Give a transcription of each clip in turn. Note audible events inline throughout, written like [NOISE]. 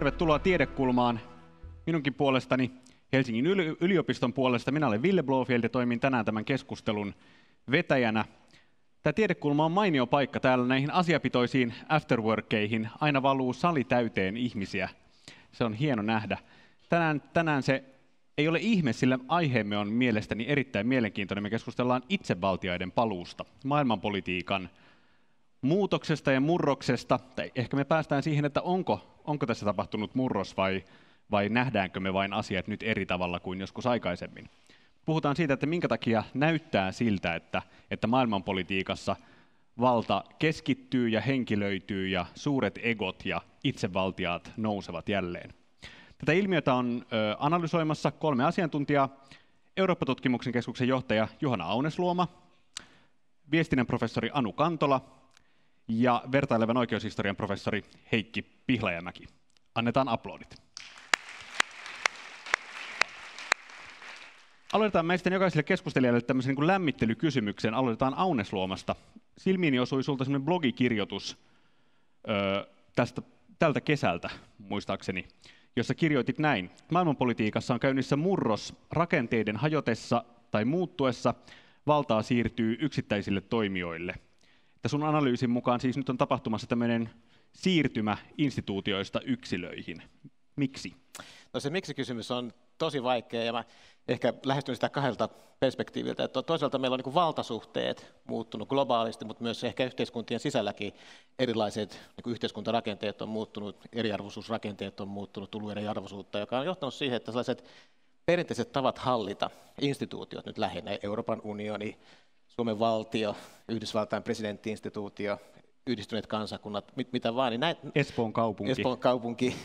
Tervetuloa Tiedekulmaan. Minunkin puolestani Helsingin yliopiston puolesta. Minä olen Ville Blofield ja toimin tänään tämän keskustelun vetäjänä. Tämä Tiedekulma on mainio paikka. Täällä näihin asiapitoisiin afterworkeihin aina valuu sali täyteen ihmisiä. Se on hieno nähdä. Tänään, tänään se ei ole ihme, sillä aiheemme on mielestäni erittäin mielenkiintoinen. Me keskustellaan itsevaltiaiden paluusta, maailmanpolitiikan muutoksesta ja murroksesta. Tai ehkä me päästään siihen, että onko, onko tässä tapahtunut murros vai, vai nähdäänkö me vain asiat nyt eri tavalla kuin joskus aikaisemmin. Puhutaan siitä, että minkä takia näyttää siltä, että, että maailmanpolitiikassa valta keskittyy ja henkilöityy ja suuret egot ja itsevaltiaat nousevat jälleen. Tätä ilmiötä on ö, analysoimassa kolme asiantuntijaa. Eurooppa-tutkimuksen keskuksen johtaja Juhana Aunesluoma, viestinnän professori Anu Kantola ja vertailevan oikeushistorian professori Heikki Pihlajamäki. Annetaan aplodit. Aloitetaan meistä jokaiselle keskustelijalle tämmöisen niin lämmittelykysymyksen. Aloitetaan Aunesluomasta. Silmiini osui sulta semmoinen blogikirjoitus ö, tästä, tältä kesältä, muistaakseni, jossa kirjoitit näin. Maailmanpolitiikassa on käynnissä murros rakenteiden hajotessa tai muuttuessa valtaa siirtyy yksittäisille toimijoille. Että sun analyysin mukaan siis nyt on tapahtumassa tämmöinen siirtymä instituutioista yksilöihin. Miksi? No se miksi-kysymys on tosi vaikea ja mä ehkä lähestyn sitä kahdelta perspektiiviltä. Että toisaalta meillä on niin valtasuhteet muuttunut globaalisti, mutta myös ehkä yhteiskuntien sisälläkin erilaiset niin yhteiskuntarakenteet on muuttunut, eriarvoisuusrakenteet on muuttunut, tullut eriarvoisuutta, joka on johtanut siihen, että sellaiset perinteiset tavat hallita, instituutiot nyt lähinnä, Euroopan unioni, Suomen valtio, Yhdysvaltain presidenttiinstituutio, yhdistyneet kansakunnat, mit, mitä vaan. Niin näin, Espoon kaupunki. Espoon kaupunki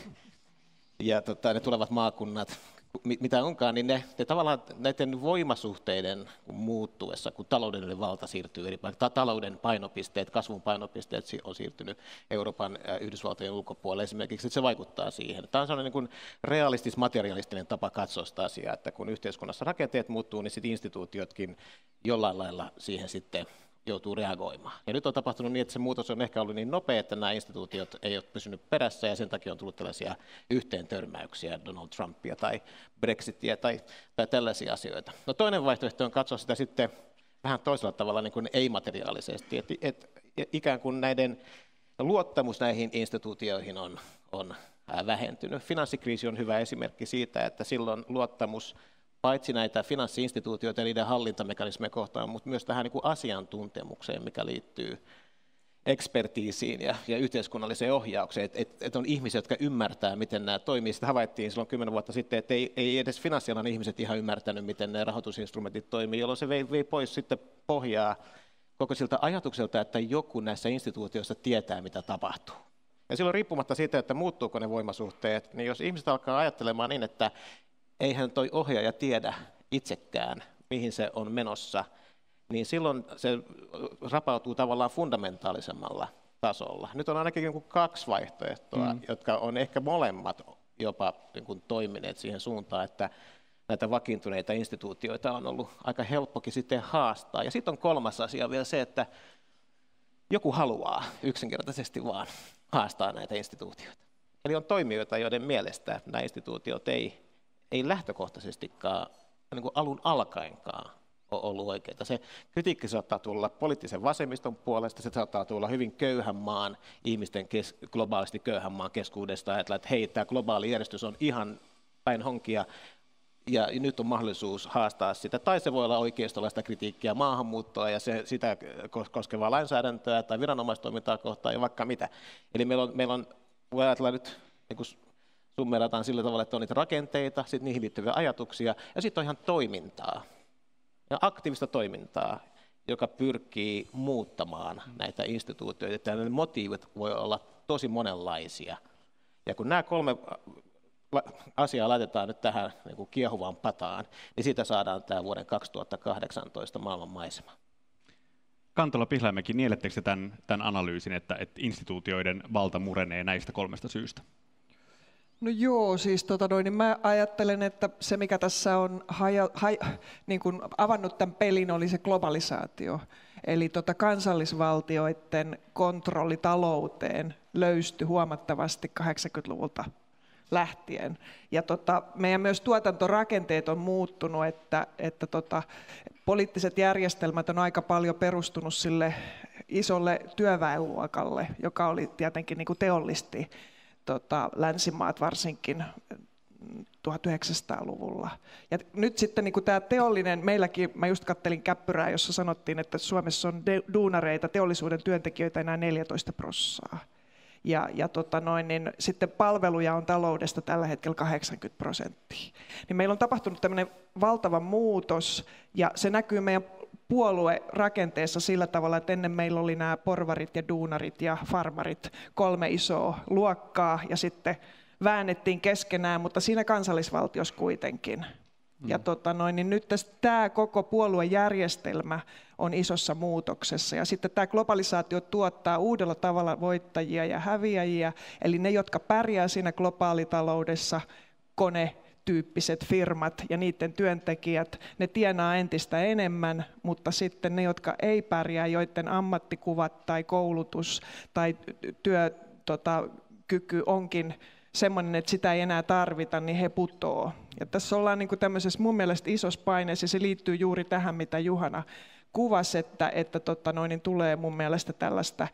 ja tota, ne tulevat maakunnat, mitä onkaan, niin ne, ne tavallaan näiden voimasuhteiden muuttuessa, kun taloudellinen valta siirtyy eri paikoille, talouden painopisteet, kasvun painopisteet on siirtynyt Euroopan ja Yhdysvaltojen ulkopuolelle esimerkiksi, että se vaikuttaa siihen. Tämä on sellainen niin realistis-materialistinen tapa katsoa sitä asiaa, että kun yhteiskunnassa rakenteet muuttuu, niin sitten instituutiotkin jollain lailla siihen sitten joutuu reagoimaan. Ja nyt on tapahtunut niin, että se muutos on ehkä ollut niin nopea, että nämä instituutiot ei ole pysynyt perässä ja sen takia on tullut tällaisia yhteentörmäyksiä, Donald Trumpia tai Brexitia tai, tai tällaisia asioita. No toinen vaihtoehto on katsoa sitä sitten vähän toisella tavalla niin kuin ei-materiaalisesti, että et, ikään kuin näiden luottamus näihin instituutioihin on, on vähentynyt. Finanssikriisi on hyvä esimerkki siitä, että silloin luottamus paitsi näitä finanssiinstituutioita ja niiden hallintamekanismeja kohtaan, mutta myös tähän niin kuin asiantuntemukseen, mikä liittyy ekspertiisiin ja, ja yhteiskunnalliseen ohjaukseen, että et, et on ihmisiä, jotka ymmärtää, miten nämä toimii. Sitä havaittiin silloin kymmenen vuotta sitten, että ei, ei edes finanssialan ihmiset ihan ymmärtänyt, miten nämä rahoitusinstrumentit toimii, jolloin se vei, vei pois sitten pohjaa koko siltä ajatukselta, että joku näissä instituutioissa tietää, mitä tapahtuu. Ja silloin riippumatta siitä, että muuttuuko ne voimasuhteet, niin jos ihmiset alkaa ajattelemaan niin, että eihän toi ohjaaja tiedä itsekään, mihin se on menossa, niin silloin se rapautuu tavallaan fundamentaalisemmalla tasolla. Nyt on ainakin kaksi vaihtoehtoa, mm. jotka on ehkä molemmat jopa niin kuin toimineet siihen suuntaan, että näitä vakiintuneita instituutioita on ollut aika helppokin sitten haastaa. Ja sitten on kolmas asia vielä se, että joku haluaa yksinkertaisesti vaan haastaa näitä instituutioita. Eli on toimijoita, joiden mielestä nämä instituutiot ei ei lähtökohtaisestikaan niin kuin alun alkaenkaan ole ollut oikeita. Se kritiikki saattaa tulla poliittisen vasemmiston puolesta, se saattaa tulla hyvin köyhän maan, ihmisten kes, globaalisti köyhän maan keskuudesta, että hei, tämä globaali järjestys on ihan päin honkia, ja nyt on mahdollisuus haastaa sitä. Tai se voi olla oikeistolaista kritiikkiä maahanmuuttoa ja se, sitä koskevaa lainsäädäntöä tai viranomaistoimintaa kohtaan ja vaikka mitä. Eli meillä on, meillä on voi ajatella nyt niin summerataan sillä tavalla, että on niitä rakenteita, sitten niihin liittyviä ajatuksia, ja sitten on ihan toimintaa, ja aktiivista toimintaa, joka pyrkii muuttamaan näitä instituutioita. Ja ne motiivit voi olla tosi monenlaisia. Ja kun nämä kolme asiaa laitetaan nyt tähän niin kuin kiehuvaan pataan, niin siitä saadaan tämä vuoden 2018 maailman maisema. Kantola Pihlamäki, nielettekö tämän, tämän analyysin, että, että instituutioiden valta murenee näistä kolmesta syystä? No joo, siis tota noin, niin mä ajattelen, että se mikä tässä on haja, haj, niin kuin avannut tämän pelin oli se globalisaatio. Eli tota kansallisvaltioiden kontrolli talouteen löysty huomattavasti 80-luvulta lähtien. Ja tota, meidän myös tuotantorakenteet on muuttunut, että, että tota, poliittiset järjestelmät on aika paljon perustunut sille isolle työväenluokalle, joka oli tietenkin niin kuin teollisti tota, länsimaat varsinkin 1900-luvulla. Ja nyt sitten niin tämä teollinen, meilläkin, mä just kattelin käppyrää, jossa sanottiin, että Suomessa on de, duunareita, teollisuuden työntekijöitä enää 14 prossaa. Ja, ja tota noin, niin sitten palveluja on taloudesta tällä hetkellä 80 prosenttia. Niin meillä on tapahtunut tämmöinen valtava muutos, ja se näkyy meidän puoluerakenteessa sillä tavalla, että ennen meillä oli nämä porvarit ja duunarit ja farmarit, kolme isoa luokkaa, ja sitten väännettiin keskenään, mutta siinä kansallisvaltiossa kuitenkin. Mm. Ja tota noin, niin nyt tämä koko puoluejärjestelmä on isossa muutoksessa. Ja sitten tämä globalisaatio tuottaa uudella tavalla voittajia ja häviäjiä. Eli ne, jotka pärjää siinä globaalitaloudessa, kone, tyyppiset firmat ja niiden työntekijät, ne tienaa entistä enemmän, mutta sitten ne, jotka ei pärjää, joiden ammattikuvat tai koulutus tai työkyky tota, onkin semmoinen, että sitä ei enää tarvita, niin he putoo. Ja tässä ollaan niin kuin tämmöisessä mun mielestä isossa paineessa, ja se liittyy juuri tähän, mitä Juhana kuvasi, että, että tota noin, niin tulee mun mielestä tällaista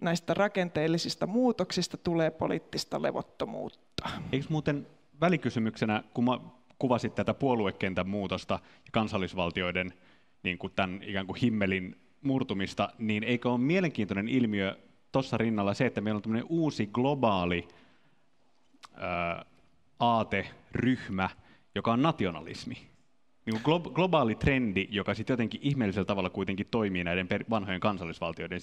näistä rakenteellisista muutoksista tulee poliittista levottomuutta. Eikö muuten välikysymyksenä, kun mä kuvasit tätä puoluekentän muutosta ja kansallisvaltioiden niin kuin tämän ikään kuin himmelin murtumista, niin eikö ole mielenkiintoinen ilmiö tuossa rinnalla se, että meillä on tämmöinen uusi globaali ää, aateryhmä, joka on nationalismi. Niin glo- globaali trendi, joka sitten jotenkin ihmeellisellä tavalla kuitenkin toimii näiden vanhojen kansallisvaltioiden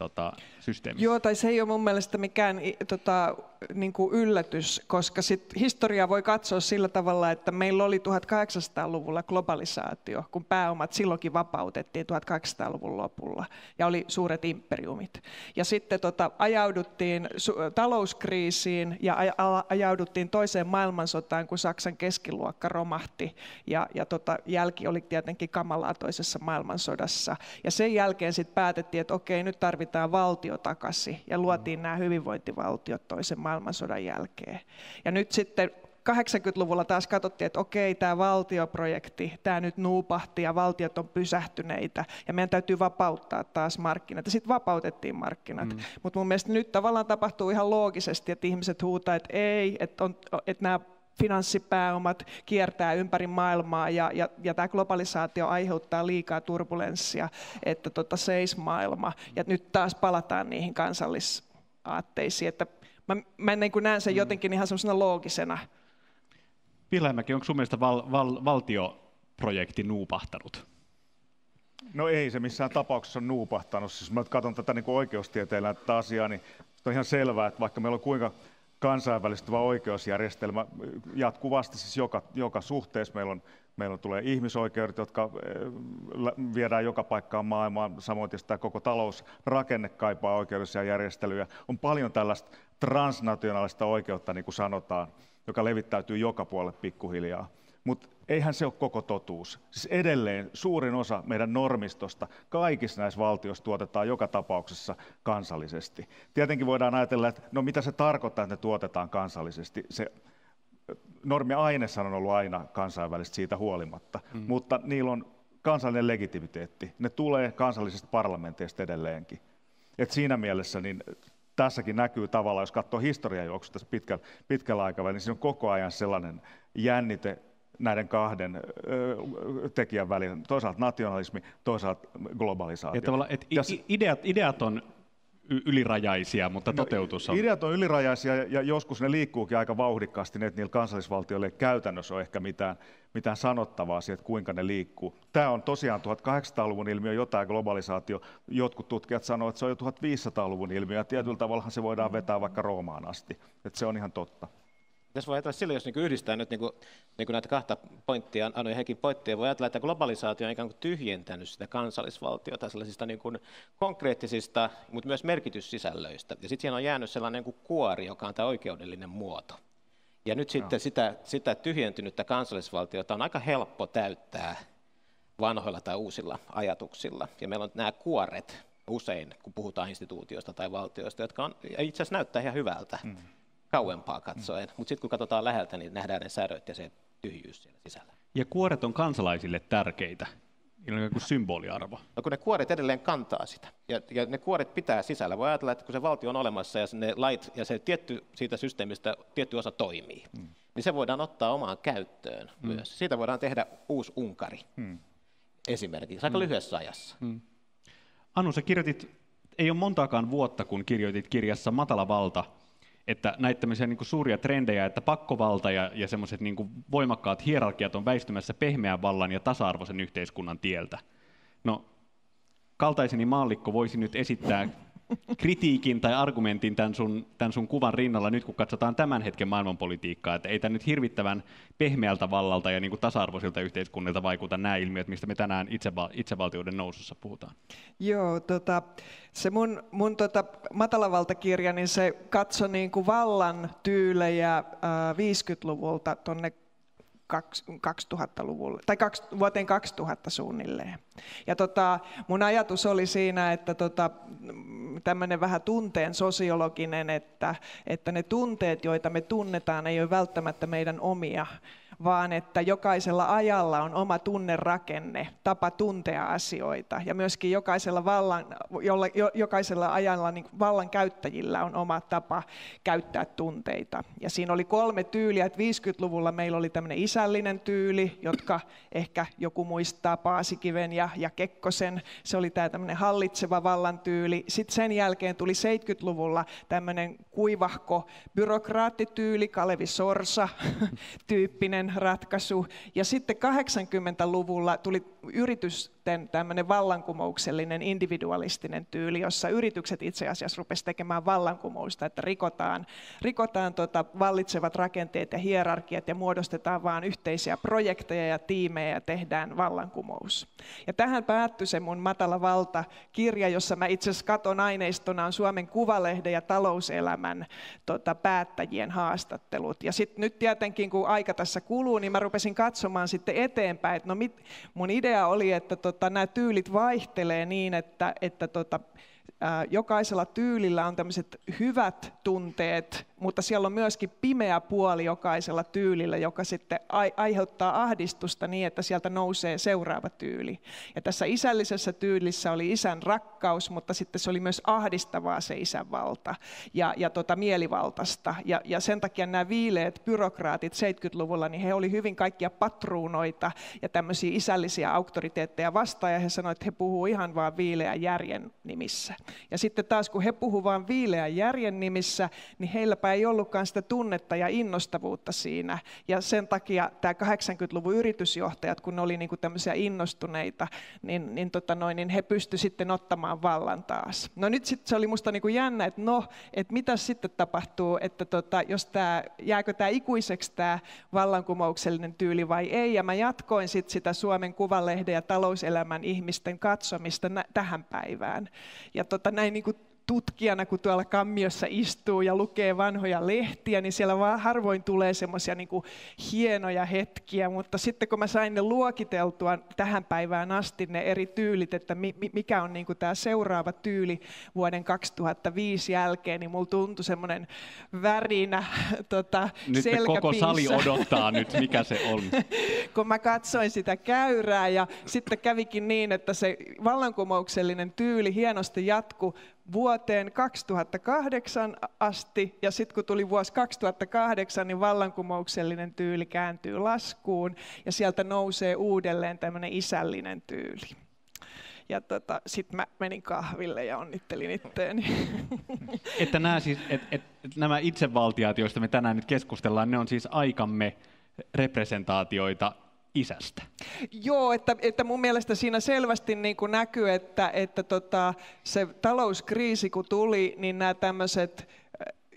tota, systeemissä. Joo, tai se ei ole mun mielestä mikään tota, niin kuin yllätys, koska sit historiaa voi katsoa sillä tavalla, että meillä oli 1800-luvulla globalisaatio, kun pääomat silloinkin vapautettiin 1800-luvun lopulla, ja oli suuret imperiumit. Ja sitten tota, ajauduttiin talouskriisiin ja aj- ajauduttiin toiseen maailmansotaan, kun Saksan keskiluokka romahti, ja, ja tota, jälki oli tietenkin kamalaa toisessa maailmansodassa. Ja sen jälkeen sitten päätettiin, että okei, nyt tarvitaan valtio takaisin, ja luotiin nämä hyvinvointivaltiot toisen maailmansodan jälkeen. Ja nyt sitten 80-luvulla taas katsottiin, että okei, tämä valtioprojekti, tämä nyt nuupahti ja valtiot on pysähtyneitä ja meidän täytyy vapauttaa taas markkinat. Ja sitten vapautettiin markkinat. Mm. Mutta mun mielestä nyt tavallaan tapahtuu ihan loogisesti, että ihmiset huutaa, että ei, että, on, että nämä finanssipääomat kiertää ympäri maailmaa ja, ja, ja tämä globalisaatio aiheuttaa liikaa turbulenssia, että tota seis maailma. Ja nyt taas palataan niihin kansallisaatteisiin, että Mä, mä niin kuin näen sen mm. jotenkin ihan semmoisena loogisena. Pihlamäki, onko sun mielestä val, val, valtioprojekti nuupahtanut? No ei se missään tapauksessa on nuupahtanut. Siis mä katson tätä niin oikeustieteellä tätä asiaa, niin on ihan selvää, että vaikka meillä on kuinka kansainvälistyvä oikeusjärjestelmä jatkuvasti siis joka, joka suhteessa, meillä on Meillä tulee ihmisoikeudet, jotka eh, viedään joka paikkaan maailmaan, samoin tämä koko talousrakenne kaipaa oikeudellisia järjestelyjä. On paljon tällaista transnationaalista oikeutta, niin kuin sanotaan, joka levittäytyy joka puolelle pikkuhiljaa. Mutta eihän se ole koko totuus. Siis edelleen suurin osa meidän normistosta kaikissa näissä valtioissa tuotetaan joka tapauksessa kansallisesti. Tietenkin voidaan ajatella, että no mitä se tarkoittaa, että ne tuotetaan kansallisesti. Se normiaineessa on ollut aina kansainvälistä siitä huolimatta, mm. mutta niillä on kansallinen legitimiteetti. Ne tulee kansallisista parlamenteista edelleenkin. Et siinä mielessä niin tässäkin näkyy tavallaan, jos katsoo historiajuoksusta tässä pitkällä, pitkällä aikavälillä, niin siinä on koko ajan sellainen jännite näiden kahden tekijän välillä. Toisaalta nationalismi, toisaalta globalisaatio. Ja tavallaan, että ideat, ideat on ylirajaisia, mutta no, toteutus on... Ideat on ylirajaisia ja joskus ne liikkuukin aika vauhdikkaasti, niin että niillä kansallisvaltioilla ei käytännössä ole ehkä mitään, mitään sanottavaa siitä, kuinka ne liikkuu. Tämä on tosiaan 1800-luvun ilmiö, jotain globalisaatio. Jotkut tutkijat sanovat, että se on jo 1500-luvun ilmiö ja tietyllä tavalla se voidaan vetää vaikka Roomaan asti. Että se on ihan totta. Tässä voi ajatella silloin, jos niin yhdistää nyt niin kuin, niin kuin näitä kahta pointtia, Anu ja Hekin pointtia, voi ajatella, että globalisaatio on ikään kuin tyhjentänyt sitä kansallisvaltiota sellaisista niin kuin konkreettisista, mutta myös merkityssisällöistä. Ja sitten siihen on jäänyt sellainen niin kuin kuori, joka on tämä oikeudellinen muoto. Ja nyt sitten no. sitä, sitä tyhjentynyttä kansallisvaltiota on aika helppo täyttää vanhoilla tai uusilla ajatuksilla. Ja meillä on nämä kuoret usein, kun puhutaan instituutioista tai valtioista, jotka on, itse asiassa näyttää ihan hyvältä. Mm kauempaa katsoen, mutta sitten kun katsotaan läheltä, niin nähdään ne säröt ja se tyhjyys siellä sisällä. Ja kuoret on kansalaisille tärkeitä. Niillä on joku symboliarvo. No kun ne kuoret edelleen kantaa sitä, ja, ja ne kuoret pitää sisällä. Voi ajatella, että kun se valtio on olemassa ja ne lait ja se tietty siitä systeemistä tietty osa toimii, mm. niin se voidaan ottaa omaan käyttöön mm. myös. Siitä voidaan tehdä uusi Unkari mm. esimerkiksi, aika mm. lyhyessä ajassa. Mm. Anu, sä kirjoitit, ei ole montaakaan vuotta, kun kirjoitit kirjassa Matala valta, että näitä niin suuria trendejä, että pakkovalta ja, ja semmoiset niin voimakkaat hierarkiat on väistymässä pehmeän vallan ja tasa-arvoisen yhteiskunnan tieltä. No, kaltaiseni maallikko voisi nyt esittää kritiikin tai argumentin tämän sun, tämän sun kuvan rinnalla nyt, kun katsotaan tämän hetken maailmanpolitiikkaa, että ei tämä nyt hirvittävän pehmeältä vallalta ja niin kuin tasa-arvoisilta yhteiskunnilta vaikuta nämä ilmiöt, mistä me tänään itseval- itsevaltioiden nousussa puhutaan. Joo, tota, se mun, mun tota, matalavaltakirja, niin se katsoi niin kuin vallan tyylejä äh, 50-luvulta tuonne 2000-luvulle, tai vuoteen 2000 suunnilleen. Ja tota, mun ajatus oli siinä, että tota, tämmöinen vähän tunteen sosiologinen, että, että ne tunteet, joita me tunnetaan, ei ole välttämättä meidän omia, vaan että jokaisella ajalla on oma tunnerakenne, tapa tuntea asioita. Ja myöskin jokaisella, vallan, jolla, jokaisella ajalla niin vallan käyttäjillä on oma tapa käyttää tunteita. Ja siinä oli kolme tyyliä, että 50-luvulla meillä oli tämmöinen isällinen tyyli, jotka ehkä joku muistaa Paasikiven ja, ja Kekkosen. Se oli tämä tämmöinen hallitseva vallan tyyli. Sitten sen jälkeen tuli 70-luvulla tämmöinen kuivahko byrokraattityyli, Kalevi Sorsa tyyppinen ratkaisu. Ja sitten 80-luvulla tuli yritysten tämmöinen vallankumouksellinen individualistinen tyyli, jossa yritykset itse asiassa rupesivat tekemään vallankumousta, että rikotaan, rikotaan tota vallitsevat rakenteet ja hierarkiat ja muodostetaan vain yhteisiä projekteja ja tiimejä ja tehdään vallankumous. Ja tähän päättyi se mun Matala valta-kirja, jossa mä itse asiassa katon aineistona on Suomen Kuvalehden ja talouselämän tota, päättäjien haastattelut. Ja sitten nyt tietenkin, kun aika tässä kuluu, niin mä rupesin katsomaan sitten eteenpäin, että no mit, mun idea oli, että tota, nämä tyylit vaihtelee niin, että, että tota, jokaisella tyylillä on tämmöiset hyvät tunteet, mutta siellä on myöskin pimeä puoli jokaisella tyylillä, joka sitten aiheuttaa ahdistusta niin, että sieltä nousee seuraava tyyli. Ja tässä isällisessä tyylissä oli isän rakkaus, mutta sitten se oli myös ahdistavaa se isän valta ja, ja tota mielivaltaista. Ja, ja sen takia nämä viileet byrokraatit 70-luvulla, niin he oli hyvin kaikkia patruunoita ja tämmöisiä isällisiä auktoriteetteja vastaan, ja he sanoivat, että he puhuu ihan vaan viileän järjen nimissä. Ja sitten taas kun he puhuvat vaan viileän järjen nimissä, niin heilläpä ei ollutkaan sitä tunnetta ja innostavuutta siinä. Ja sen takia tämä 80-luvun yritysjohtajat, kun ne oli niinku tämmöisiä innostuneita, niin, niin, tota noin, niin he pystyivät sitten ottamaan vallan taas. No nyt sitten se oli musta niinku jännä, että no, että mitä sitten tapahtuu, että tota, jos tää, jääkö tämä ikuiseksi tämä vallankumouksellinen tyyli vai ei. Ja mä jatkoin sitten sitä Suomen Kuvalehden ja talouselämän ihmisten katsomista nä- tähän päivään. Ja tota, näin niin kuin tutkijana, kun tuolla kammiossa istuu ja lukee vanhoja lehtiä, niin siellä vaan harvoin tulee semmoisia niin hienoja hetkiä, mutta sitten kun mä sain ne luokiteltua tähän päivään asti, ne eri tyylit, että mikä on niin tämä seuraava tyyli vuoden 2005 jälkeen, niin mulla tuntui semmoinen värinä [LAUGHS] tota, Nyt koko sali [LAUGHS] odottaa nyt, mikä se on. [LAUGHS] kun mä katsoin sitä käyrää ja sitten kävikin niin, että se vallankumouksellinen tyyli hienosti jatkuu vuoteen 2008 asti, ja sitten kun tuli vuosi 2008, niin vallankumouksellinen tyyli kääntyy laskuun, ja sieltä nousee uudelleen tämmöinen isällinen tyyli. Ja tota, sitten mä menin kahville ja onnittelin itteeni. [LAUGHS] Että nämä, siis, et, et, nämä itsevaltiat, joista me tänään nyt keskustellaan, ne on siis aikamme representaatioita isästä. Joo, että, että mun mielestä siinä selvästi niin kuin näkyy, että, että tota, se talouskriisi kun tuli, niin nämä tämmöiset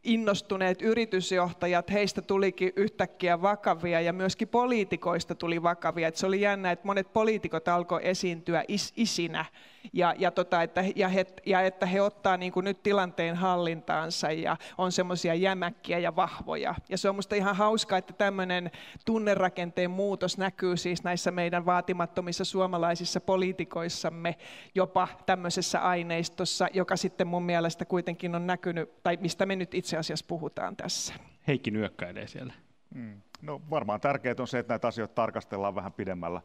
innostuneet yritysjohtajat, heistä tulikin yhtäkkiä vakavia ja myöskin poliitikoista tuli vakavia. Et se oli jännä, että monet poliitikot alkoi esiintyä is, isinä ja, ja, tota, että, ja, he, ja että he ottaa niin kuin nyt tilanteen hallintaansa ja on semmoisia jämäkkiä ja vahvoja. Ja se on minusta ihan hauskaa, että tämmöinen tunnerakenteen muutos näkyy siis näissä meidän vaatimattomissa suomalaisissa poliitikoissamme jopa tämmöisessä aineistossa, joka sitten mun mielestä kuitenkin on näkynyt, tai mistä me nyt itse itse asiassa puhutaan tässä. Heikki nyökkäilee siellä. Mm. No varmaan tärkeää on se, että näitä asioita tarkastellaan vähän pidemmällä,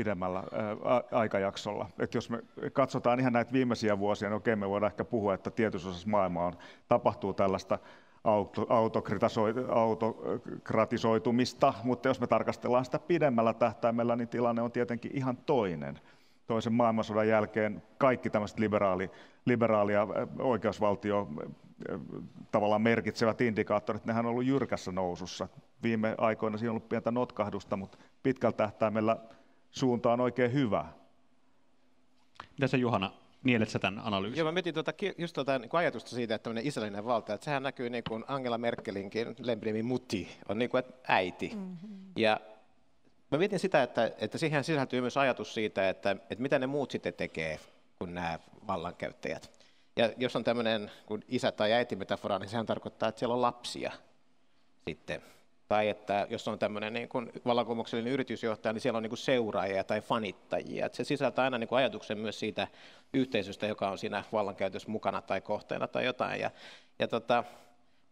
pidemmällä aikajaksolla. Et jos me katsotaan ihan näitä viimeisiä vuosia, niin okei, me voidaan ehkä puhua, että tietyssä osassa maailmaa on, tapahtuu tällaista auto, autokratisoitumista, mutta jos me tarkastellaan sitä pidemmällä tähtäimellä, niin tilanne on tietenkin ihan toinen. Toisen maailmansodan jälkeen kaikki tämmöiset liberaali, liberaalia oikeusvaltio tavallaan merkitsevät indikaattorit, nehän on ollut jyrkässä nousussa. Viime aikoina siinä on ollut pientä notkahdusta, mutta pitkällä tähtäimellä suunta on oikein hyvä. Mitä sä Juhana nielet sä tämän analyysin? Joo, mä mietin tuota, just tuota, niin ajatusta siitä, että tämmöinen isällinen valta, että sehän näkyy niin kuin Angela Merkelinkin lempinimi mutti, on niin kuin että äiti. Mm-hmm. Ja mä mietin sitä, että, että siihen sisältyy myös ajatus siitä, että, että mitä ne muut sitten tekee, kun nämä vallankäyttäjät. Ja jos on tämmöinen kuin isä- tai äitimetafora, niin sehän tarkoittaa, että siellä on lapsia sitten tai että jos on tämmöinen niin kuin vallankumouksellinen yritysjohtaja, niin siellä on niin kuin seuraajia tai fanittajia. Että se sisältää aina niin kuin ajatuksen myös siitä yhteisöstä, joka on siinä vallankäytössä mukana tai kohteena tai jotain. Ja, ja tota,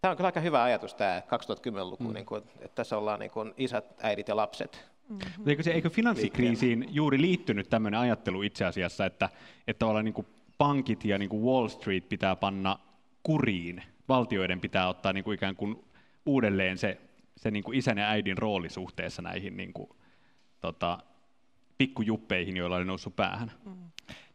tämä on kyllä aika hyvä ajatus tämä 2010-luku, mm. niin kuin, että tässä ollaan niin kuin isät, äidit ja lapset. Mm-hmm. Eikö, se, eikö finanssikriisiin juuri liittynyt tämmöinen ajattelu itse asiassa, että, että niin kuin pankit ja niin kuin Wall Street pitää panna kuriin, valtioiden pitää ottaa niin kuin ikään kuin uudelleen se se niin kuin isän ja äidin rooli suhteessa näihin niin kuin, tota, pikkujuppeihin, joilla oli noussut päähän. Mm.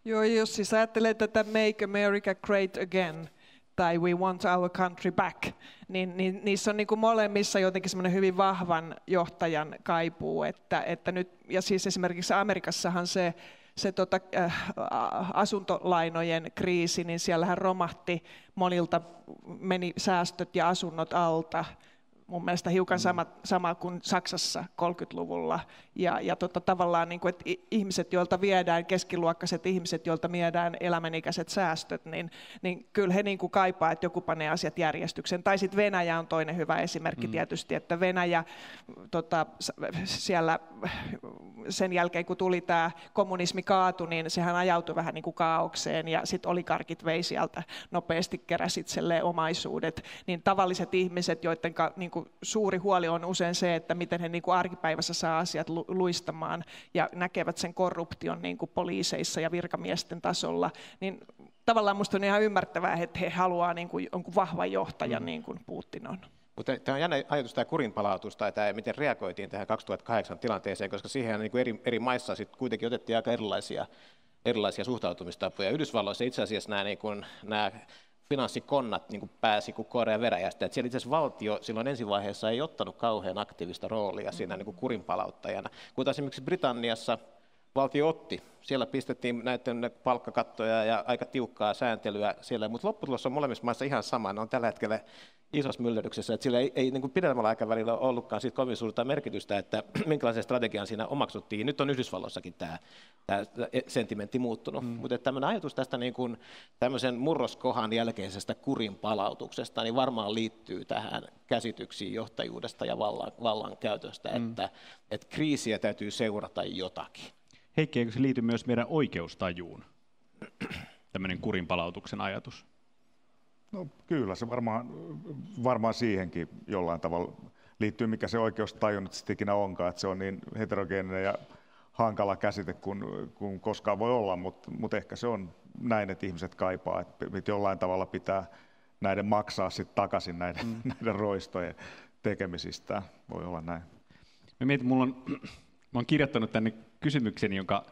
Joo, jos siis ajattelee tätä Make America Great Again, tai We Want Our Country Back, niin, niin niissä on niin kuin molemmissa jotenkin semmoinen hyvin vahvan johtajan kaipuu, että, että nyt, ja siis esimerkiksi Amerikassahan se, se tota, äh, asuntolainojen kriisi, niin siellähän romahti monilta, meni säästöt ja asunnot alta, mun mielestä hiukan mm. sama, sama kuin Saksassa 30-luvulla. Ja, ja tota, tavallaan, niin kuin, että ihmiset, joilta viedään, keskiluokkaiset ihmiset, joilta viedään elämänikäiset säästöt, niin, niin kyllä he niin kuin kaipaa, että joku panee asiat järjestyksen. Tai sitten Venäjä on toinen hyvä esimerkki mm. tietysti, että Venäjä tota, siellä sen jälkeen, kun tuli tämä kommunismi kaatu, niin sehän ajautui vähän niin kuin kaaukseen ja sitten olikarkit vei sieltä nopeasti keräsi itselleen omaisuudet. Niin tavalliset ihmiset, joiden niin kuin suuri huoli on usein se, että miten he niin kuin arkipäivässä saa asiat luistamaan ja näkevät sen korruption niin kuin poliiseissa ja virkamiesten tasolla, niin tavallaan minusta on ihan ymmärtävää, että he haluaa niin kuin jonkun vahvan johtajan, mm. niin kuin Putin on. Mutta tämä on jännä ajatus, tämä kurinpalautus tai tämä, miten reagoitiin tähän 2008 tilanteeseen, koska siihen niin kuin eri, eri maissa sit kuitenkin otettiin aika erilaisia, erilaisia suhtautumistapoja. Yhdysvalloissa itse asiassa nämä, niin kuin, nämä finanssikonnat niin pääsi kuin korea veräjästä. Että siellä itse asiassa valtio silloin ensivaiheessa ei ottanut kauhean aktiivista roolia siinä niin kuin kurinpalauttajana. Kuten esimerkiksi Britanniassa valtio otti. Siellä pistettiin näiden palkkakattoja ja aika tiukkaa sääntelyä siellä, mutta lopputulos on molemmissa maissa ihan sama. Ne on tällä hetkellä isossa myllerryksessä, että sillä ei, ei niin kuin pidemmällä aikavälillä ollutkaan siitä kovin suurta merkitystä, että [CLEARS THROAT] minkälaisen strategian siinä omaksuttiin. Nyt on Yhdysvalloissakin tämä, tämä sentimentti muuttunut, mm. mutta tämmöinen ajatus tästä niin kuin, tämmöisen murroskohan jälkeisestä kurin palautuksesta niin varmaan liittyy tähän käsityksiin johtajuudesta ja vallan, vallan käytöstä, mm. että, että kriisiä täytyy seurata jotakin. Heikki, eikö se liity myös meidän oikeustajuun, tämmöinen kurin palautuksen ajatus? No kyllä, se varmaan, varmaan siihenkin jollain tavalla liittyy, mikä se oikeustaju nyt sitten ikinä onkaan, että se on niin heterogeeninen ja hankala käsite kuin, kuin koskaan voi olla, mutta, mutta ehkä se on näin, että ihmiset kaipaa, että, jollain tavalla pitää näiden maksaa sitten takaisin näiden, mm. näiden roistojen tekemisistä. Voi olla näin. Mä mietin, mulla on, mä kirjoittanut tänne kysymyksen, jonka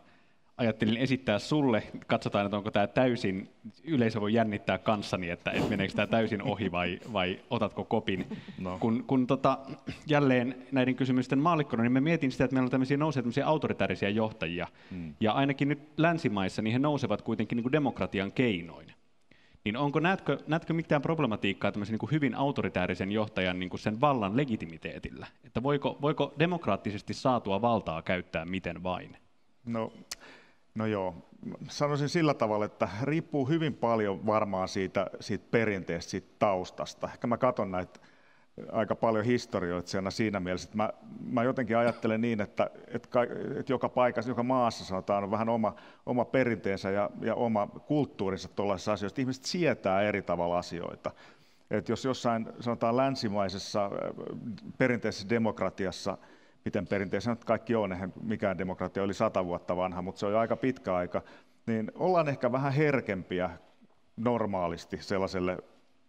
ajattelin esittää sulle. Katsotaan, että onko tämä täysin, yleisö voi jännittää kanssani, että, että meneekö tämä täysin ohi vai, vai otatko kopin. No. Kun, kun tota, jälleen näiden kysymysten maallikkona, niin mä mietin sitä, että meillä on tämmöisiä nousee tämmöisiä autoritaarisia johtajia. Hmm. Ja ainakin nyt länsimaissa niin he nousevat kuitenkin niin kuin demokratian keinoin. Niin onko, näetkö, näetkö mitään problematiikkaa tämmöisen niin kuin hyvin autoritäärisen johtajan niin kuin sen vallan legitimiteetillä? Että voiko, voiko demokraattisesti saatua valtaa käyttää miten vain? No No joo, sanoisin sillä tavalla, että riippuu hyvin paljon varmaan siitä, siitä perinteestä, siitä taustasta. Ehkä mä katson näitä aika paljon historioitsijana siinä mielessä, että mä, mä jotenkin ajattelen niin, että, että, että joka paikassa, joka maassa sanotaan, on vähän oma, oma perinteensä ja, ja oma kulttuurinsa tuollaisissa asioissa. Ihmiset sietää eri tavalla asioita. että jos jossain sanotaan länsimaisessa äh, perinteisessä demokratiassa, miten perinteisesti kaikki on, eihän mikään demokratia oli sata vuotta vanha, mutta se on jo aika pitkä aika, niin ollaan ehkä vähän herkempiä normaalisti sellaiselle,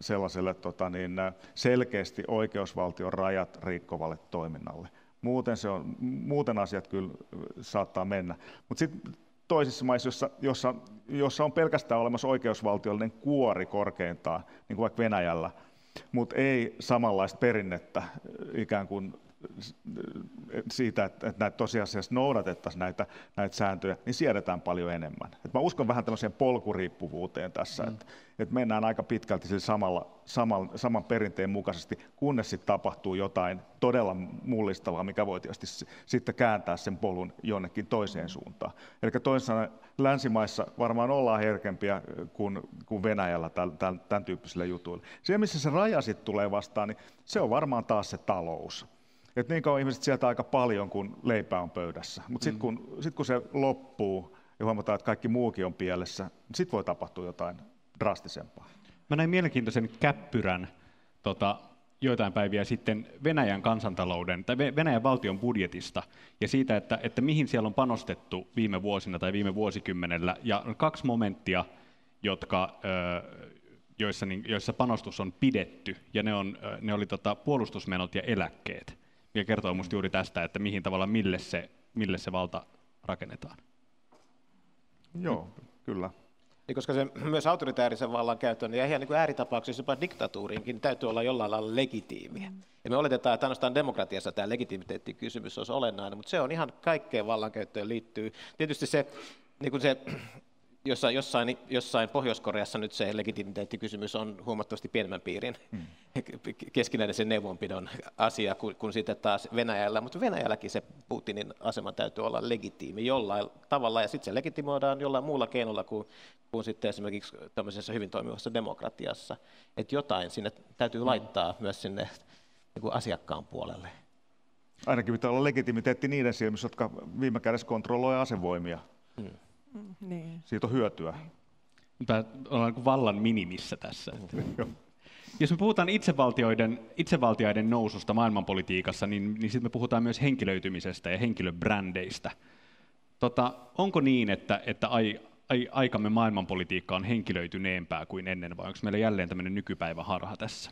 sellaiselle tota niin, äh, selkeästi oikeusvaltion rajat rikkovalle toiminnalle. Muuten, se on, muuten asiat kyllä saattaa mennä. Mutta sitten toisissa maissa, jossa, jossa, jossa on pelkästään olemassa oikeusvaltiollinen kuori korkeintaan, niin kuin vaikka Venäjällä, mutta ei samanlaista perinnettä ikään kuin siitä, että näitä tosiasiassa noudatettaisiin näitä, näitä sääntöjä, niin siedetään paljon enemmän. Et mä uskon vähän tämmöiseen polkuriippuvuuteen tässä, mm. että, että mennään aika pitkälti sillä samalla, saman, saman perinteen mukaisesti, kunnes sitten tapahtuu jotain todella mullistavaa, mikä voi tietysti sitten kääntää sen polun jonnekin toiseen suuntaan. Eli toisaalta länsimaissa varmaan ollaan herkempiä kuin, kuin Venäjällä tämän, tämän, tämän tyyppisillä jutuilla. Se, missä se raja sitten tulee vastaan, niin se on varmaan taas se talous. Et niin kauan ihmiset sieltä aika paljon, kun leipää on pöydässä. Mutta sitten mm. kun, sit kun se loppuu ja huomataan, että kaikki muukin on pielessä, niin sitten voi tapahtua jotain drastisempaa. Mä näin mielenkiintoisen käppyrän tota, joitain päiviä sitten Venäjän kansantalouden tai Venäjän valtion budjetista ja siitä, että, että mihin siellä on panostettu viime vuosina tai viime vuosikymmenellä. Ja kaksi momenttia, jotka, joissa, niin, joissa panostus on pidetty, ja ne, on, ne oli tota, puolustusmenot ja eläkkeet ja kertoo minusta juuri tästä, että mihin tavalla, mille se, mille se valta rakennetaan. Joo, kyllä. Niin koska se [CLEARS THROAT] myös autoritäärisen vallan käyttö, niin ihan niin ääritapauksissa jopa diktatuuriinkin täytyy olla jollain lailla legitiimiä. Ja me oletetaan, että ainoastaan demokratiassa tämä legitimiteettikysymys olisi olennainen, mutta se on ihan kaikkeen vallankäyttöön liittyy. Tietysti se, niin kuin se [CLEARS THROAT] jossain, jossain, jossain Pohjois-Koreassa nyt se legitimiteettikysymys on huomattavasti pienemmän piirin hmm. [LAUGHS] keskinäinen sen neuvonpidon asia kuin, kuin sitten taas Venäjällä, mutta Venäjälläkin se Putinin asema täytyy olla legitiimi jollain tavalla, ja sitten se legitimoidaan jollain muulla keinolla kuin, kuin sitten esimerkiksi tämmöisessä hyvin toimivassa demokratiassa. Että jotain sinne täytyy hmm. laittaa myös sinne niin asiakkaan puolelle. Ainakin pitää olla legitimiteetti niiden silmissä, jotka viime kädessä kontrolloivat asevoimia. Hmm. Mm, niin. Siitä on hyötyä. Tämä ollaan niin vallan minimissä tässä. [LAUGHS] Jos me puhutaan itsevaltioiden, itsevaltioiden noususta maailmanpolitiikassa, niin, niin sitten me puhutaan myös henkilöitymisestä ja henkilöbrändeistä. Tota, onko niin, että, että ai, ai, aikamme maailmanpolitiikka on henkilöityneempää kuin ennen, vai onko meillä jälleen tämmöinen nykypäivä harha tässä?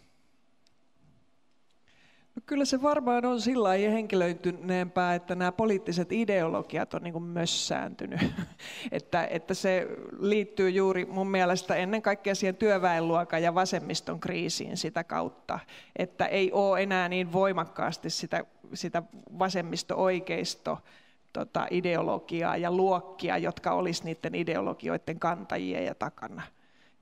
No kyllä se varmaan on sillä lailla henkilöityneempää, että nämä poliittiset ideologiat on niin myös sääntynyt. [LAUGHS] että, että se liittyy juuri mun mielestä ennen kaikkea siihen työväenluokan ja vasemmiston kriisiin sitä kautta, että ei ole enää niin voimakkaasti sitä, sitä vasemmisto-oikeisto tota, ideologiaa ja luokkia, jotka olisi niiden ideologioiden kantajia ja takana.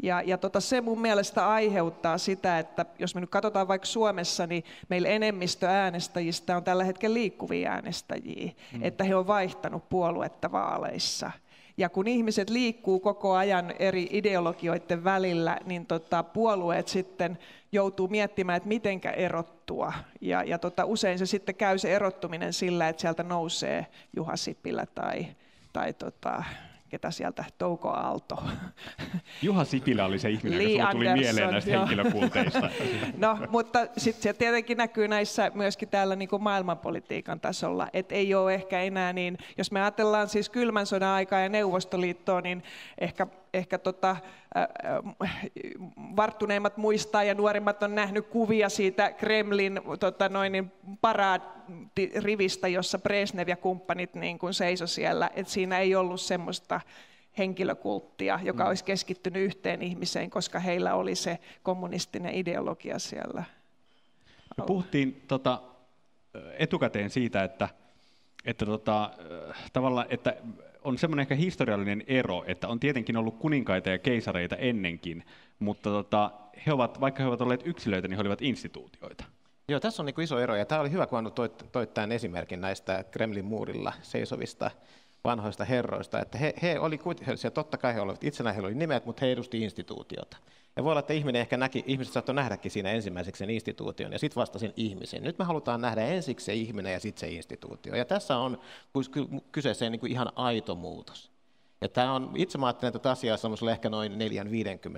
Ja, ja tota, se mun mielestä aiheuttaa sitä, että jos me nyt katsotaan vaikka Suomessa, niin meillä enemmistö äänestäjistä on tällä hetkellä liikkuvia äänestäjiä, mm. että he on vaihtanut puoluetta vaaleissa. Ja kun ihmiset liikkuu koko ajan eri ideologioiden välillä, niin tota, puolueet sitten joutuu miettimään, että mitenkä erottua. Ja, ja tota, usein se sitten käy se erottuminen sillä, että sieltä nousee Juha Sipilä tai, tai tota, ketä sieltä Touko Aalto. Juha Sipilä oli se ihminen, joka tuli mieleen näistä jo. henkilökulteista. [LAUGHS] no, mutta sitten se tietenkin näkyy näissä myöskin täällä niin kuin maailmanpolitiikan tasolla, että ei ole ehkä enää niin, jos me ajatellaan siis kylmän sodan aikaa ja Neuvostoliittoa, niin ehkä ehkä tota, varttuneimmat muistaa ja nuorimmat on nähnyt kuvia siitä Kremlin tota noin, niin paradirivistä, jossa Brezhnev ja kumppanit niin kuin seiso siellä. Et siinä ei ollut semmoista henkilökulttia, joka mm. olisi keskittynyt yhteen ihmiseen, koska heillä oli se kommunistinen ideologia siellä. Me puhuttiin tota, etukäteen siitä, että, että, tota, tavallaan, että on semmoinen ehkä historiallinen ero, että on tietenkin ollut kuninkaita ja keisareita ennenkin, mutta tota, he ovat, vaikka he ovat olleet yksilöitä, niin he olivat instituutioita. Joo, tässä on niin iso ero, ja tämä oli hyvä, kun toit, toit tämän esimerkin näistä Kremlin muurilla seisovista vanhoista herroista, että he, he oli kuitenkin, totta kai he olivat itsenä, heillä oli nimet, mutta he edusti instituutiota. Ja voi olla, että ihminen ehkä näki, ihmiset saattoi nähdäkin siinä ensimmäiseksi sen instituution ja sitten vasta sen ihmisen. Nyt me halutaan nähdä ensiksi se ihminen ja sitten se instituutio. Ja tässä on kyseessä niin kuin ihan aito muutos. Ja tämä on, itse ajattelen tätä asiaa semmoisella ehkä noin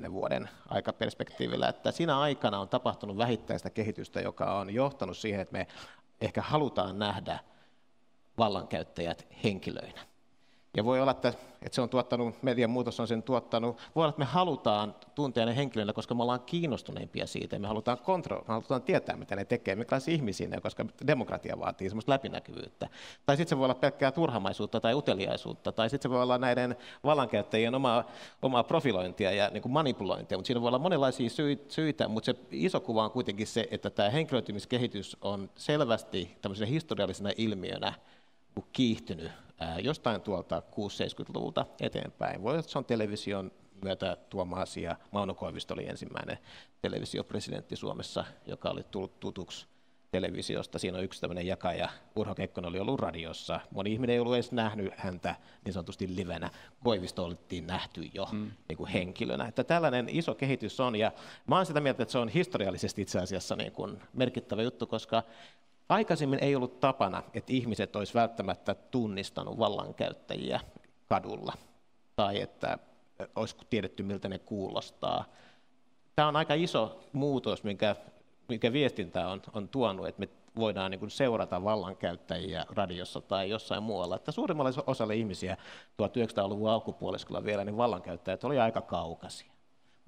4-50 vuoden aikaperspektiivillä, että siinä aikana on tapahtunut vähittäistä kehitystä, joka on johtanut siihen, että me ehkä halutaan nähdä vallankäyttäjät henkilöinä. Ja voi olla, että, että se on tuottanut, median muutos on sen tuottanut. Voi olla, että me halutaan tuntea ne henkilöinä, koska me ollaan kiinnostuneimpia siitä. Me halutaan, kontro- me halutaan tietää, mitä ne tekee, minkälaisia ihmisiä ne koska demokratia vaatii semmoista läpinäkyvyyttä. Tai sitten se voi olla pelkkää turhamaisuutta tai uteliaisuutta. Tai sitten se voi olla näiden vallankäyttäjien omaa, omaa profilointia ja niin kuin manipulointia. Mutta siinä voi olla monenlaisia syitä, mutta se iso kuva on kuitenkin se, että tämä henkilöitymiskehitys on selvästi tämmöisenä historiallisena ilmiönä kiihtynyt jostain tuolta 6-70-luvulta eteenpäin. Voi olla, että se on television myötä tuoma asia. Mauno Koivisto oli ensimmäinen televisiopresidentti Suomessa, joka oli tullut tutuksi televisiosta. Siinä on yksi tämmöinen jakaja. Urho Kekkonen oli ollut radiossa. Moni ihminen ei ollut edes nähnyt häntä niin sanotusti livenä. Koivisto oltiin nähty jo mm. niin kuin henkilönä. Että tällainen iso kehitys on. Ja mä olen sitä mieltä, että se on historiallisesti itse asiassa niin kuin merkittävä juttu, koska Aikaisemmin ei ollut tapana, että ihmiset olisi välttämättä tunnistanut vallankäyttäjiä kadulla tai että olisi tiedetty, miltä ne kuulostaa. Tämä on aika iso muutos, minkä, minkä viestintä on, on tuonut, että me voidaan niin seurata vallankäyttäjiä radiossa tai jossain muualla. Että suurimmalle osalle ihmisiä 1900-luvun alkupuoliskolla vielä, niin vallankäyttäjät oli aika kaukaisia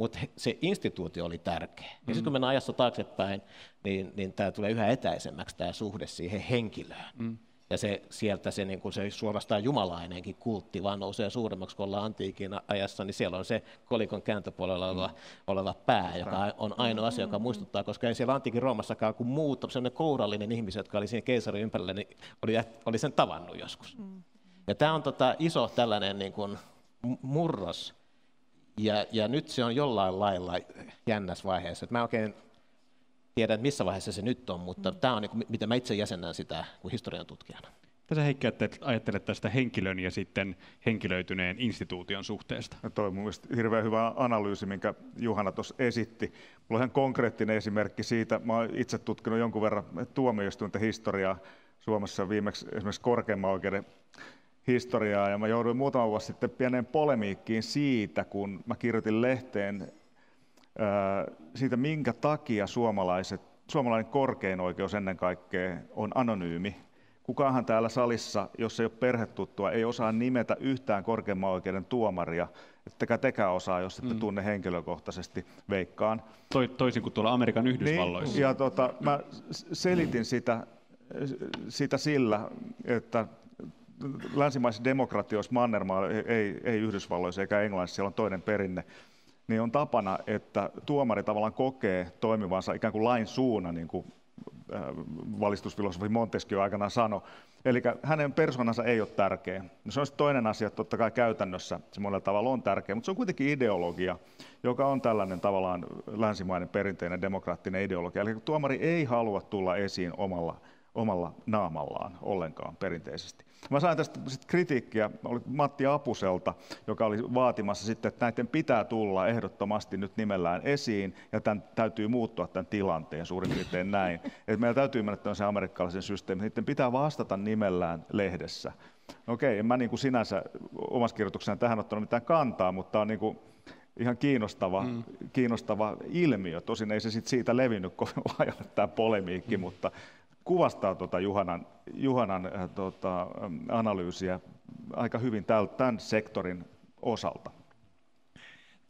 mutta se instituutio oli tärkeä. Ja sitten kun mennään ajassa taaksepäin, niin, niin tämä tulee yhä etäisemmäksi tämä suhde siihen henkilöön. Mm. Ja se, sieltä se, niin kuin se suorastaan jumalainenkin kultti vaan nousee suuremmaksi, kun ollaan antiikin ajassa, niin siellä on se kolikon kääntöpuolella oleva, mm. oleva pää, joka on ainoa asia, joka muistuttaa, koska ei siellä antiikin Roomassakaan kuin muut, sellainen kourallinen ihmisiä, jotka oli siinä keisarin ympärillä, niin oli, oli sen tavannut joskus. Mm. Ja tämä on tota iso tällainen niin kuin murros, ja, ja nyt se on jollain lailla jännässä vaiheessa. Että mä oikein tiedän, että missä vaiheessa se nyt on, mutta mm. tämä on, niin miten mä itse jäsennän sitä kuin historian tutkijana. Mitä Heikki ajattelet tästä henkilön ja sitten henkilöityneen instituution suhteesta? No toi on mielestäni hirveän hyvä analyysi, minkä Juhana tuossa esitti. Mulla on ihan konkreettinen esimerkki siitä. Mä olen itse tutkinut jonkun verran tuomioistuinten historiaa Suomessa viimeksi esimerkiksi korkeimman oikeuden historiaa ja mä jouduin muutama vuosi sitten pieneen polemiikkiin siitä, kun mä kirjoitin lehteen siitä, minkä takia suomalaiset, suomalainen korkein oikeus ennen kaikkea on anonyymi. Kukaanhan täällä salissa, jos ei ole perhetuttua, ei osaa nimetä yhtään korkeimman oikeuden tuomaria, ettekä tekään osaa, jos ette mm. tunne henkilökohtaisesti, veikkaan. Toi, toisin kuin tuolla Amerikan Yhdysvalloissa. Niin, ja tota, mä selitin sitä, sitä sillä, että länsimaisissa demokratioissa, Mannermaa, ei, ei Yhdysvalloissa eikä Englannissa, siellä on toinen perinne, niin on tapana, että tuomari tavallaan kokee toimivansa ikään kuin lain suuna, niin kuin äh, valistusfilosofi Montesquieu aikanaan sanoi. Eli hänen persoonansa ei ole tärkeä. No se on toinen asia, että totta kai käytännössä se monella tavalla on tärkeä, mutta se on kuitenkin ideologia, joka on tällainen tavallaan länsimainen perinteinen demokraattinen ideologia. Eli tuomari ei halua tulla esiin omalla, omalla naamallaan ollenkaan perinteisesti. Mä sain tästä sit kritiikkiä, oli Matti Apuselta, joka oli vaatimassa sitten, että näiden pitää tulla ehdottomasti nyt nimellään esiin, ja tämän täytyy muuttua tämän tilanteen suurin piirtein näin. [LAUGHS] Että meillä täytyy mennä se amerikkalaisen systeemin, niiden pitää vastata nimellään lehdessä. No okei, en mä niin kuin sinänsä omassa kirjoituksessani tähän ottanut mitään kantaa, mutta on niin kuin ihan kiinnostava, mm. kiinnostava ilmiö. Tosin ei se sit siitä levinnyt kovin [LAUGHS] laajalle tämä polemiikki, mm. mutta kuvastaa tuota Juhanan, Juhanan äh, tota, analyysiä aika hyvin tämän sektorin osalta.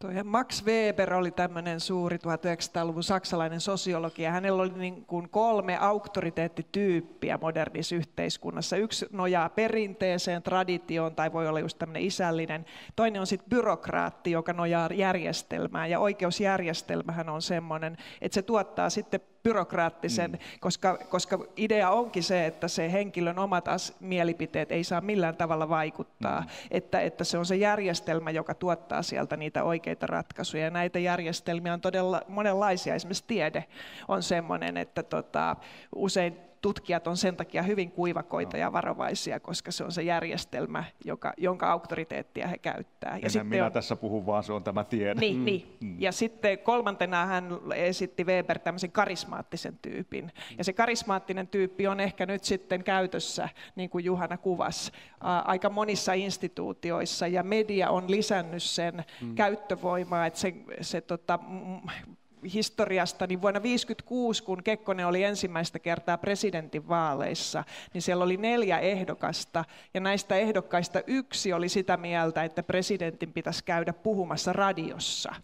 Toi Max Weber oli tämmöinen suuri 1900-luvun saksalainen sosiologi, ja hänellä oli niin kuin kolme auktoriteettityyppiä modernissa yhteiskunnassa. Yksi nojaa perinteeseen, traditioon, tai voi olla just tämmöinen isällinen. Toinen on sitten byrokraatti, joka nojaa järjestelmään, ja oikeusjärjestelmähän on semmoinen, että se tuottaa sitten byrokraattisen, mm. koska, koska idea onkin se, että se henkilön omat as, mielipiteet ei saa millään tavalla vaikuttaa, mm. että, että se on se järjestelmä, joka tuottaa sieltä niitä oikeita ratkaisuja. Ja näitä järjestelmiä on todella monenlaisia, esimerkiksi tiede on sellainen, että tota, usein tutkijat on sen takia hyvin kuivakoita ja varovaisia, koska se on se järjestelmä, joka, jonka auktoriteettia he käyttää. Ja sitten minä on... tässä puhun, vaan se on tämä tiede. Niin, mm. niin. Mm. Ja sitten kolmantena hän esitti Weber tämmöisen karismaattisen tyypin. Ja se karismaattinen tyyppi on ehkä nyt sitten käytössä, niin kuin Juhana kuvasi, aika monissa instituutioissa, ja media on lisännyt sen mm. käyttövoimaa, että se, se tota, historiasta, niin vuonna 1956, kun Kekkonen oli ensimmäistä kertaa presidentin vaaleissa, niin siellä oli neljä ehdokasta, ja näistä ehdokkaista yksi oli sitä mieltä, että presidentin pitäisi käydä puhumassa radiossa –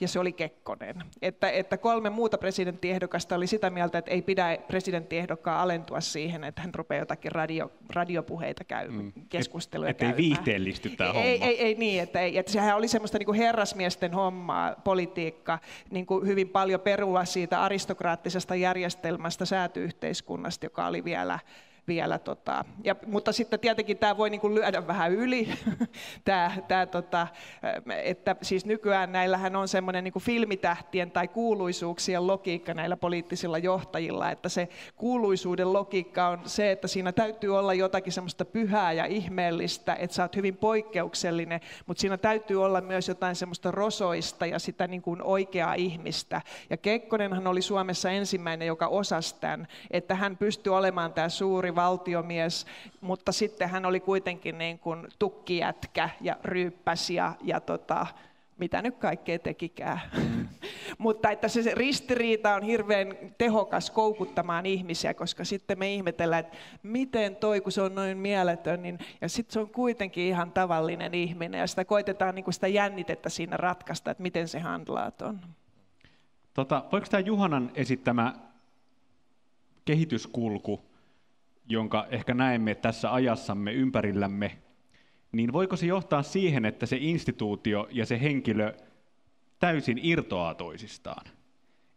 ja se oli Kekkonen. Että, että kolme muuta presidenttiehdokasta oli sitä mieltä, että ei pidä presidenttiehdokkaan alentua siihen, että hän rupeaa jotakin radio, radiopuheita käy, mm. keskusteluja et, käymään. Että ei viihteellisty tämä homma. Ei, ei, ei niin, että, ei, että sehän oli semmoista niin kuin herrasmiesten hommaa, politiikka, niin kuin hyvin paljon perua siitä aristokraattisesta järjestelmästä, säätyyhteiskunnasta, joka oli vielä vielä. Tota, ja, mutta sitten tietenkin tämä voi niin lyödä vähän yli, [LAUGHS] tää, tää, tota, että siis nykyään näillähän on semmoinen niin filmitähtien tai kuuluisuuksien logiikka näillä poliittisilla johtajilla, että se kuuluisuuden logiikka on se, että siinä täytyy olla jotakin semmoista pyhää ja ihmeellistä, että sä oot hyvin poikkeuksellinen, mutta siinä täytyy olla myös jotain semmoista rosoista ja sitä niin kuin oikeaa ihmistä. Ja Kekkonenhan oli Suomessa ensimmäinen, joka osasi tämän, että hän pystyi olemaan tämä suuri valtiomies, mutta sitten hän oli kuitenkin niin kuin tukkijätkä ja ryyppäs ja, ja tota, mitä nyt kaikkea tekikään. [LAUGHS] Mutta että se, se ristiriita on hirveän tehokas koukuttamaan ihmisiä, koska sitten me ihmetellään, että miten toi, kun se on noin mieletön, niin, ja sitten se on kuitenkin ihan tavallinen ihminen, ja sitä koitetaan niin kuin sitä jännitettä siinä ratkaista, että miten se handlaa ton. Tota, voiko tämä Juhanan esittämä kehityskulku jonka ehkä näemme tässä ajassamme ympärillämme, niin voiko se johtaa siihen, että se instituutio ja se henkilö täysin irtoaa toisistaan?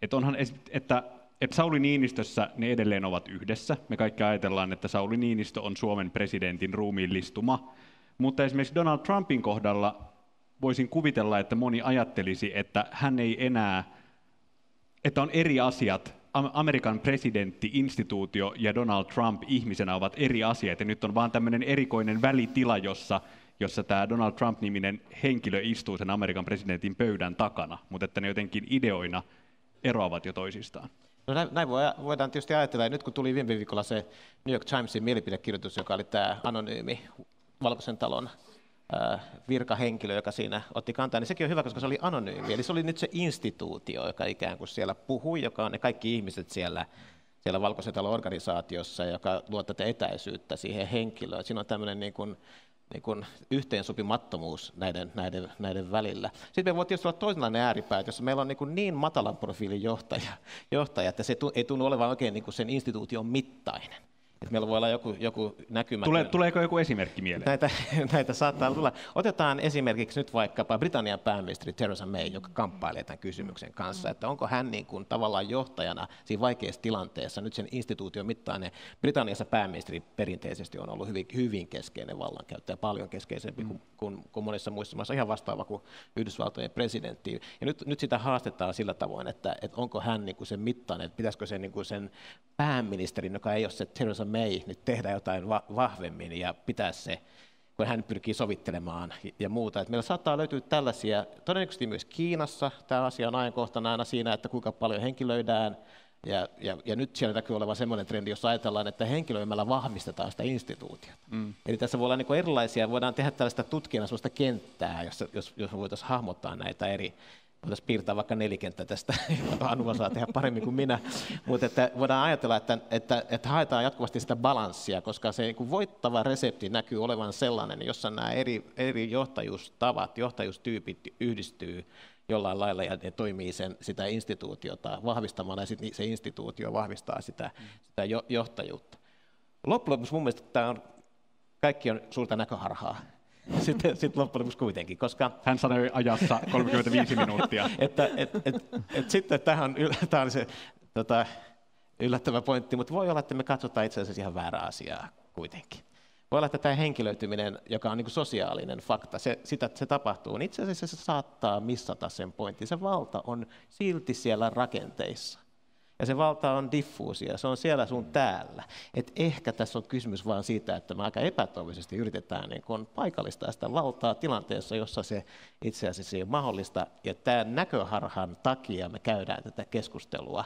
Että, onhan, että, että Sauli Niinistössä ne edelleen ovat yhdessä. Me kaikki ajatellaan, että Sauli Niinistö on Suomen presidentin ruumiillistuma. Mutta esimerkiksi Donald Trumpin kohdalla voisin kuvitella, että moni ajattelisi, että hän ei enää, että on eri asiat Amerikan presidentti, instituutio ja Donald Trump ihmisenä ovat eri asiat, ja nyt on vaan tämmöinen erikoinen välitila, jossa, jossa tämä Donald Trump-niminen henkilö istuu sen Amerikan presidentin pöydän takana, mutta että ne jotenkin ideoina eroavat jo toisistaan. No näin, näin voidaan tietysti ajatella, ja nyt kun tuli viime viikolla se New York Timesin mielipidekirjoitus, joka oli tämä anonyymi Valkoisen talon virkahenkilö, joka siinä otti kantaa, niin sekin on hyvä, koska se oli anonyymi. Eli se oli nyt se instituutio, joka ikään kuin siellä puhui, joka on ne kaikki ihmiset siellä, siellä valkoisen talon organisaatiossa, joka luo tätä etäisyyttä siihen henkilöön. Siinä on tämmöinen niin kuin, niin kuin yhteensopimattomuus näiden, näiden, näiden välillä. Sitten me voi tietysti olla toisenlainen ääripää, jos meillä on niin, kuin niin matalan profiilin johtaja, johtaja, että se ei tunnu olevan oikein niin kuin sen instituution mittainen. Että meillä voi olla joku, joku näkymä. Tule, tuleeko joku esimerkki mieleen? Näitä, [LAUGHS] näitä saattaa tulla. Otetaan esimerkiksi nyt vaikkapa Britannian pääministeri Theresa May, joka kamppailee tämän kysymyksen kanssa, että onko hän niin kuin tavallaan johtajana siinä vaikeassa tilanteessa, nyt sen instituution mittainen. Britanniassa pääministeri perinteisesti on ollut hyvin, hyvin keskeinen vallankäyttäjä, paljon keskeisempi mm. kuin, kuin, kuin monissa muissa maissa, ihan vastaava kuin Yhdysvaltojen presidentti. Ja nyt, nyt sitä haastetaan sillä tavoin, että, että onko hän niin kuin sen mittainen, että pitäisikö se niin kuin sen pääministerin, joka ei ole se Theresa May nyt tehdä jotain va- vahvemmin ja pitää se, kun hän pyrkii sovittelemaan ja muuta. Et meillä saattaa löytyä tällaisia, todennäköisesti myös Kiinassa tämä asia on ajankohtana aina siinä, että kuinka paljon henkilöidään, ja, ja, ja nyt siellä näkyy olevan sellainen trendi, jossa ajatellaan, että henkilöimällä vahvistetaan sitä instituutiota. Mm. Eli tässä voi olla niin erilaisia, voidaan tehdä tällaista tutkijana sellaista kenttää, jossa, jos, jos voitaisiin hahmottaa näitä eri, voitaisiin piirtää vaikka nelikenttä tästä, [LAUGHS] Anu saa tehdä paremmin kuin minä, mutta että voidaan ajatella, että, että, että haetaan jatkuvasti sitä balanssia, koska se niin voittava resepti näkyy olevan sellainen, jossa nämä eri, eri johtajuustavat, johtajuustyypit yhdistyy jollain lailla ja ne toimii sen, sitä instituutiota vahvistamalla ja se instituutio vahvistaa sitä, sitä johtajuutta. Loppujen lopuksi mun mielestä tämä on, kaikki on suurta näköharhaa [LAUGHS] sitten sit loppujen lopuksi kuitenkin, koska... Hän sanoi ajassa 35 [LAUGHS] minuuttia. [LAUGHS] että, et, et, et, sitten tähän tämä on se tota, yllättävä pointti, mutta voi olla, että me katsotaan itse asiassa ihan väärää asiaa kuitenkin. Voi olla, että tämä henkilöityminen, joka on niin sosiaalinen fakta, se, sitä, se tapahtuu, niin itse asiassa se saattaa missata sen pointin. Se valta on silti siellä rakenteissa. Ja se valta on diffuusia, se on siellä sun täällä. Et ehkä tässä on kysymys vain siitä, että me aika epätoivisesti yritetään niin kun paikallistaa sitä valtaa tilanteessa, jossa se itse asiassa ei ole mahdollista. Ja tämän näköharhan takia me käydään tätä keskustelua,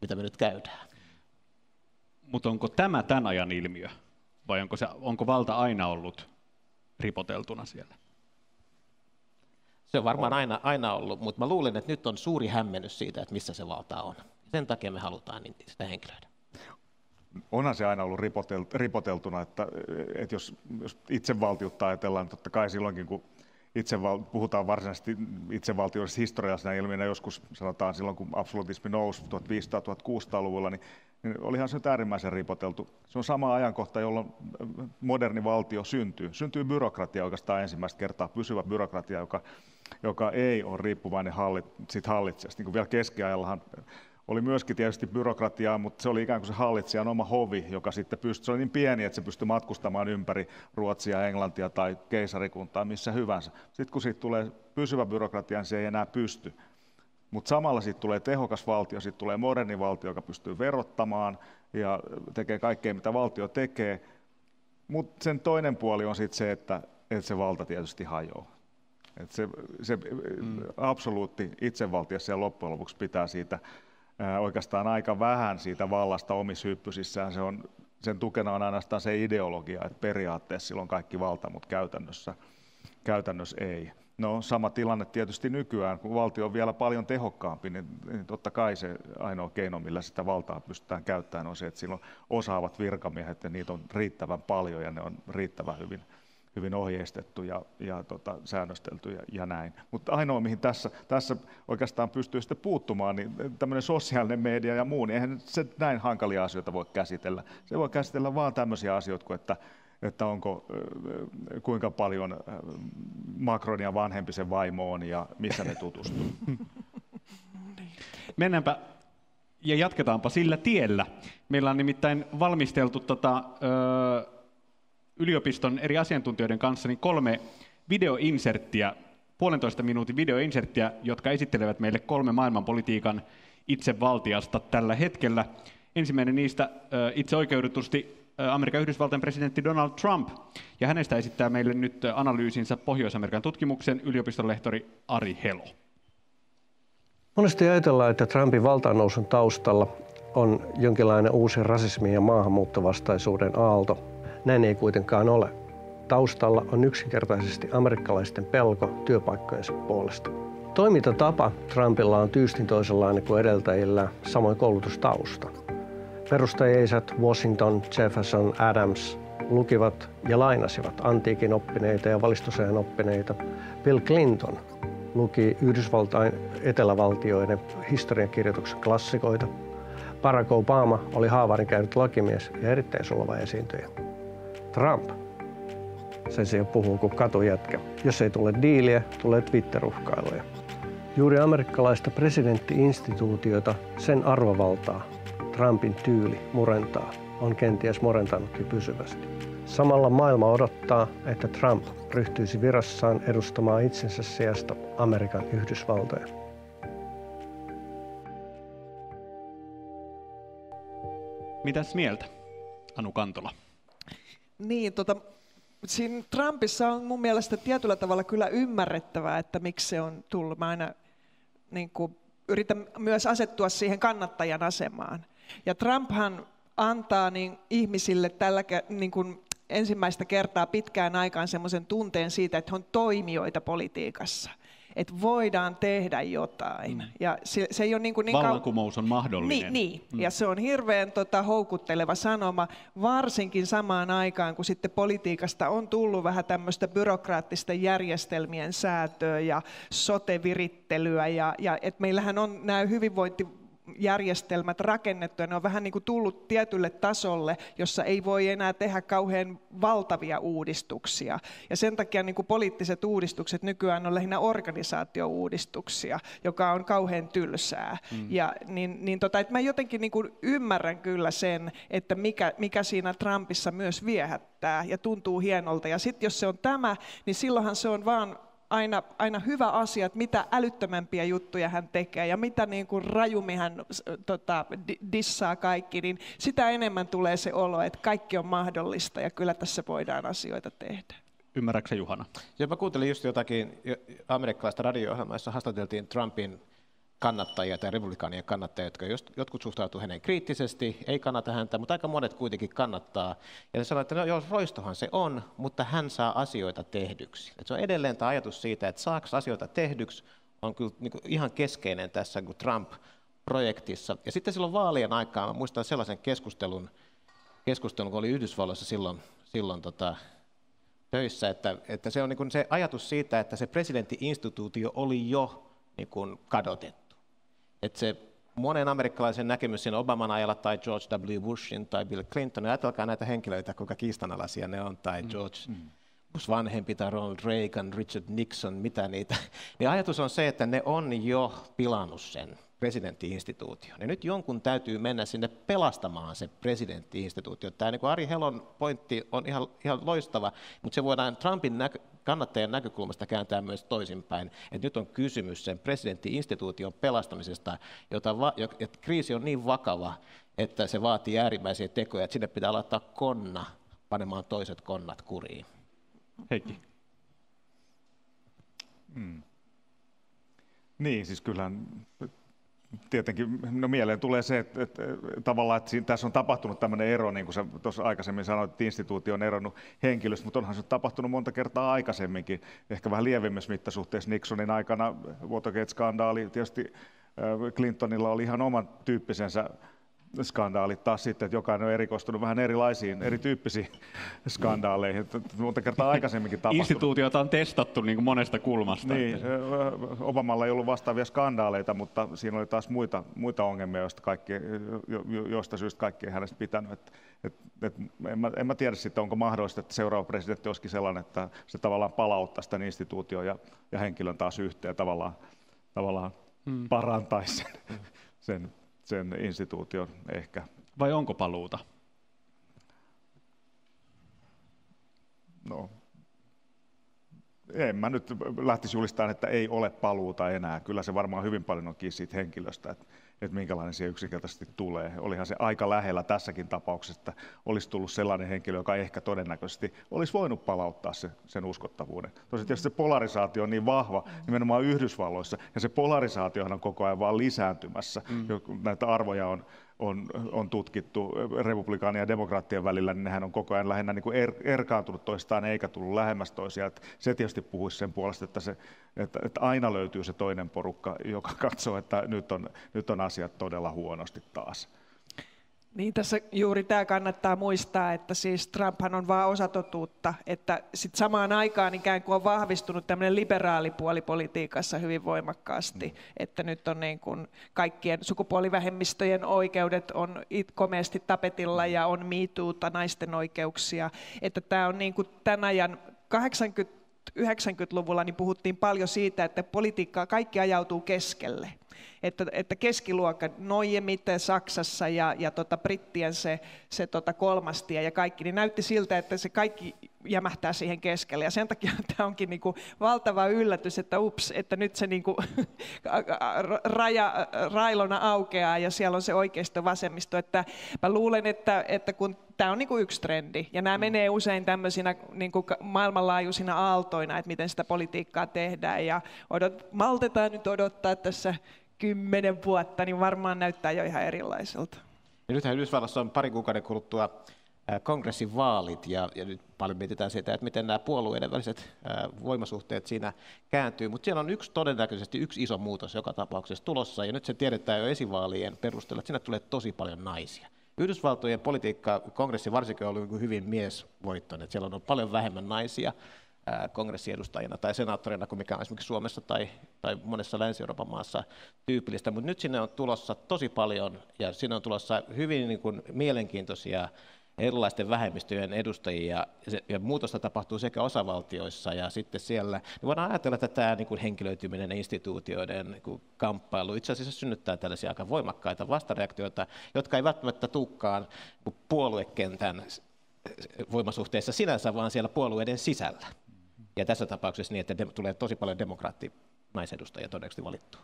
mitä me nyt käydään. Mutta onko tämä tämän ajan ilmiö? Vai onko, se, onko valta aina ollut ripoteltuna siellä? Se on varmaan aina, aina ollut, mutta mä luulen, että nyt on suuri hämmennys siitä, että missä se valta on. Sen takia me halutaan niin sitä henkilöidä. Onhan se aina ollut ripoteltuna, että, että jos, jos itsevaltiutta ajatellaan, niin totta kai silloinkin, kun itseval, puhutaan varsinaisesti itsevaltioista historiallisena ilmiönä joskus, sanotaan silloin, kun absolutismi nousi 1500-1600-luvulla, niin, niin olihan se nyt äärimmäisen ripoteltu. Se on sama ajankohta, jolloin moderni valtio syntyy. Syntyy byrokratia oikeastaan ensimmäistä kertaa, pysyvä byrokratia, joka, joka ei ole riippuvainen hallit, sit hallitsijasta. Niin kuin vielä keskiajallahan oli myöskin tietysti byrokratiaa, mutta se oli ikään kuin se hallitsijan oma hovi, joka sitten pystyi, se oli niin pieni, että se pystyi matkustamaan ympäri Ruotsia, Englantia tai keisarikuntaa, missä hyvänsä. Sitten kun siitä tulee pysyvä byrokratia, niin se ei enää pysty. Mutta samalla sitten tulee tehokas valtio, sitten tulee moderni valtio, joka pystyy verottamaan ja tekee kaikkea, mitä valtio tekee. Mutta sen toinen puoli on sitten se, että, että se valta tietysti hajoaa. Et se, se mm. absoluutti itsevaltio siellä loppujen lopuksi pitää siitä oikeastaan aika vähän siitä vallasta omissa hyppysissään. Se on, sen tukena on ainoastaan se ideologia, että periaatteessa sillä on kaikki valta, mutta käytännössä, käytännössä ei. No sama tilanne tietysti nykyään, kun valtio on vielä paljon tehokkaampi, niin, niin totta kai se ainoa keino, millä sitä valtaa pystytään käyttämään, on se, että silloin osaavat virkamiehet ja niitä on riittävän paljon ja ne on riittävän hyvin hyvin ohjeistettu ja, ja tota, säännöstelty ja, ja näin. Mutta ainoa, mihin tässä, tässä oikeastaan pystyy sitten puuttumaan, niin tämmöinen sosiaalinen media ja muu, niin eihän se näin hankalia asioita voi käsitellä. Se voi käsitellä vaan tämmöisiä asioita kuin, että, että onko, kuinka paljon Macronia vanhempi se vaimo on ja missä ne tutustuu. [LAUGHS] Mennäänpä ja jatketaanpa sillä tiellä. Meillä on nimittäin valmisteltu tota, ö, yliopiston eri asiantuntijoiden kanssa niin kolme videoinserttiä, puolentoista minuutin videoinserttiä, jotka esittelevät meille kolme maailmanpolitiikan itsevaltiasta tällä hetkellä. Ensimmäinen niistä itse oikeudutusti Amerikan Yhdysvaltain presidentti Donald Trump, ja hänestä esittää meille nyt analyysinsä Pohjois-Amerikan tutkimuksen yliopistonlehtori Ari Helo. Monesti ajatellaan, että Trumpin valtaannousun taustalla on jonkinlainen uusi rasismi- ja maahanmuuttovastaisuuden aalto, näin ei kuitenkaan ole. Taustalla on yksinkertaisesti amerikkalaisten pelko työpaikkojensa puolesta. Toimintatapa Trumpilla on tyystin toisenlainen kuin edeltäjillä, samoin koulutustausta. Perustajaisät Washington, Jefferson, Adams lukivat ja lainasivat antiikin oppineita ja valistusajan oppineita. Bill Clinton luki Yhdysvaltain etelävaltioiden historiankirjoituksen klassikoita. Barack Obama oli haavarin käynyt lakimies ja erittäin sulava esiintyjä. Trump sen sijaan puhuu kuin katujätkä. Jos ei tule diiliä, tulee Twitter-uhkailuja. Juuri amerikkalaista presidenttiinstituutiota, sen arvovaltaa, Trumpin tyyli murentaa, on kenties murentanutkin pysyvästi. Samalla maailma odottaa, että Trump ryhtyisi virassaan edustamaan itsensä sijasta Amerikan Yhdysvaltoja. Mitäs mieltä, Anu Kantola? Niin, tota, siinä Trumpissa on mun mielestä tietyllä tavalla kyllä ymmärrettävää, että miksi se on tullut. Mä aina niin kuin, yritän myös asettua siihen kannattajan asemaan. Ja Trumphan antaa niin ihmisille tällä niin kuin ensimmäistä kertaa pitkään aikaan semmoisen tunteen siitä, että he on toimijoita politiikassa että voidaan tehdä jotain. Mm. Ja se, se ei ole niin, kuin niin Vallankumous on mahdollinen. Niin, niin. Mm. ja se on hirveän tota, houkutteleva sanoma, varsinkin samaan aikaan, kun sitten politiikasta on tullut vähän tämmöistä byrokraattisten järjestelmien säätöä ja sotevirittelyä, ja, ja et meillähän on nämä hyvinvointi järjestelmät rakennettu ja ne on vähän niin kuin tullut tietylle tasolle, jossa ei voi enää tehdä kauhean valtavia uudistuksia. Ja sen takia niin kuin poliittiset uudistukset nykyään on lähinnä organisaatiouudistuksia, joka on kauhean tylsää. Mm. Ja niin, niin tota, että mä jotenkin niin kuin ymmärrän kyllä sen, että mikä, mikä siinä Trumpissa myös viehättää ja tuntuu hienolta. Ja sitten jos se on tämä, niin silloinhan se on vaan aina, aina hyvä asia, että mitä älyttömämpiä juttuja hän tekee ja mitä niin kuin rajummin hän tota, dissaa kaikki, niin sitä enemmän tulee se olo, että kaikki on mahdollista ja kyllä tässä voidaan asioita tehdä. Ymmärrätkö Juhana? Joo, mä kuuntelin just jotakin amerikkalaista radio-ohjelmaa, jossa haastateltiin Trumpin kannattajia tai republikaanien kannattajia, jotka just, jotkut suhtautuvat hänen kriittisesti, ei kannata häntä, mutta aika monet kuitenkin kannattaa. Ja sanoo, että no joo, roistohan se on, mutta hän saa asioita tehdyksi. Et se on edelleen tämä ajatus siitä, että saako asioita tehdyksi, on kyllä niin kuin ihan keskeinen tässä kuin Trump-projektissa. Ja sitten silloin vaalien aikaa, mä muistan sellaisen keskustelun, keskustelun kun oli Yhdysvalloissa silloin, silloin tota, töissä, että, että se on niin se ajatus siitä, että se presidenttiinstituutio oli jo niin kuin kadotettu. Että se monen amerikkalaisen näkemys siinä Obaman ajalla tai George W. Bushin tai Bill Clinton, ajatelkaa näitä henkilöitä, kuinka kiistanalaisia ne on, tai mm, George mm. Bush vanhempi tai Ronald Reagan, Richard Nixon, mitä niitä, niin ajatus on se, että ne on jo pilannut sen presidenttiinstituutio. Ja nyt jonkun täytyy mennä sinne pelastamaan se presidenttiinstituutio. Tämä niin Ari Helon pointti on ihan, ihan loistava, mutta se voidaan Trumpin näkö, kannattajan näkökulmasta kääntää myös toisinpäin. Että nyt on kysymys sen presidenttiinstituution pelastamisesta, jota va, että kriisi on niin vakava, että se vaatii äärimmäisiä tekoja, että sinne pitää laittaa konna panemaan toiset konnat kuriin. Heikki. Hmm. Niin, siis kyllähän tietenkin no mieleen tulee se, että, että tavallaan että tässä on tapahtunut tämmöinen ero, niin kuin sä tuossa aikaisemmin sanoit, että instituutio on eronnut henkilöstä, mutta onhan se tapahtunut monta kertaa aikaisemminkin, ehkä vähän lievemmissä mittasuhteissa Nixonin aikana, Watergate-skandaali, tietysti äh, Clintonilla oli ihan oman tyyppisensä skandaalit taas sitten, että jokainen on erikoistunut vähän erilaisiin, erityyppisiin skandaaleihin. Monta kertaa aikaisemminkin tapahtunut. Instituutiota on testattu niin kuin monesta kulmasta. Niin, Obamalla ei ollut vastaavia skandaaleita, mutta siinä oli taas muita, muita ongelmia, joista, kaikki, joista syystä kaikki ei hänestä pitänyt. Et, et, et, en, mä, en mä tiedä sitten, onko mahdollista, että seuraava presidentti olisikin sellainen, että se tavallaan palauttaa sitä instituutioon ja, ja henkilön taas yhteen tavallaan, tavallaan hmm. parantaisi sen, sen sen instituution ehkä. Vai onko paluuta? No, en mä nyt lähtisi julistamaan, että ei ole paluuta enää. Kyllä se varmaan hyvin paljon on kiinni siitä henkilöstä, että, että minkälainen se yksinkertaisesti tulee. Olihan se aika lähellä tässäkin tapauksessa, että olisi tullut sellainen henkilö, joka ehkä todennäköisesti olisi voinut palauttaa se, sen uskottavuuden. Tosi tietysti se polarisaatio on niin vahva nimenomaan Yhdysvalloissa, ja se polarisaatiohan on koko ajan vaan lisääntymässä. Mm. Näitä arvoja on on, on tutkittu republikaanien ja demokraattien välillä, niin nehän on koko ajan lähinnä niin kuin er, erkaantunut toistaan eikä tullut lähemmäs toisiaan. se tietysti puhuisi sen puolesta, että, se, että, että aina löytyy se toinen porukka, joka katsoo, että nyt on, nyt on asiat todella huonosti taas. Niin tässä juuri tämä kannattaa muistaa, että siis Trumphan on vain osa totuutta, että sit samaan aikaan ikään kuin on vahvistunut tämmöinen liberaalipuoli politiikassa hyvin voimakkaasti, mm. että nyt on niin kuin kaikkien sukupuolivähemmistöjen oikeudet on komeasti tapetilla ja on miituuta naisten oikeuksia, että tämä on niin kuin tämän ajan 80 90-luvulla niin puhuttiin paljon siitä, että politiikkaa kaikki ajautuu keskelle että, että keskiluokka, Noijemit Saksassa ja, ja tota Brittien se, se tota kolmastie ja kaikki, niin näytti siltä, että se kaikki jämähtää siihen keskelle. Ja sen takia [LAUGHS] tämä onkin niin kuin valtava yllätys, että ups, että nyt se [LAUGHS] niin kuin raja, railona aukeaa ja siellä on se oikeisto vasemmisto. Että mä luulen, että, että kun tämä on niin kuin yksi trendi ja nämä mm. menee usein tämmöisinä niin kuin maailmanlaajuisina aaltoina, että miten sitä politiikkaa tehdään ja odot, maltetaan nyt odottaa tässä kymmenen vuotta, niin varmaan näyttää jo ihan erilaiselta. Ja nythän Yhdysvallassa on pari kuukauden kuluttua kongressin vaalit ja, ja nyt paljon mietitään sitä, että miten nämä puolueiden väliset voimasuhteet siinä kääntyy, mutta siellä on yksi todennäköisesti yksi iso muutos joka tapauksessa tulossa ja nyt se tiedetään jo esivaalien perusteella, että sinne tulee tosi paljon naisia. Yhdysvaltojen politiikka, kongressi varsinkin on ollut hyvin miesvoittoinen, siellä on paljon vähemmän naisia kongressiedustajina tai senaattorina kuin mikä on esimerkiksi Suomessa tai, tai monessa Länsi-Euroopan maassa tyypillistä, mutta nyt sinne on tulossa tosi paljon ja sinne on tulossa hyvin niin kuin mielenkiintoisia erilaisten vähemmistöjen edustajia, ja, ja muutosta tapahtuu sekä osavaltioissa ja sitten siellä, niin voidaan ajatella, että tämä niin kuin henkilöityminen instituutioiden niin kuin kamppailu itse asiassa synnyttää tällaisia aika voimakkaita vastareaktioita, jotka ei välttämättä tukkaan puoluekentän voimasuhteissa sinänsä, vaan siellä puolueiden sisällä. Ja tässä tapauksessa niin, että de- tulee tosi paljon demokraattinaisedustajia todennäköisesti valittua.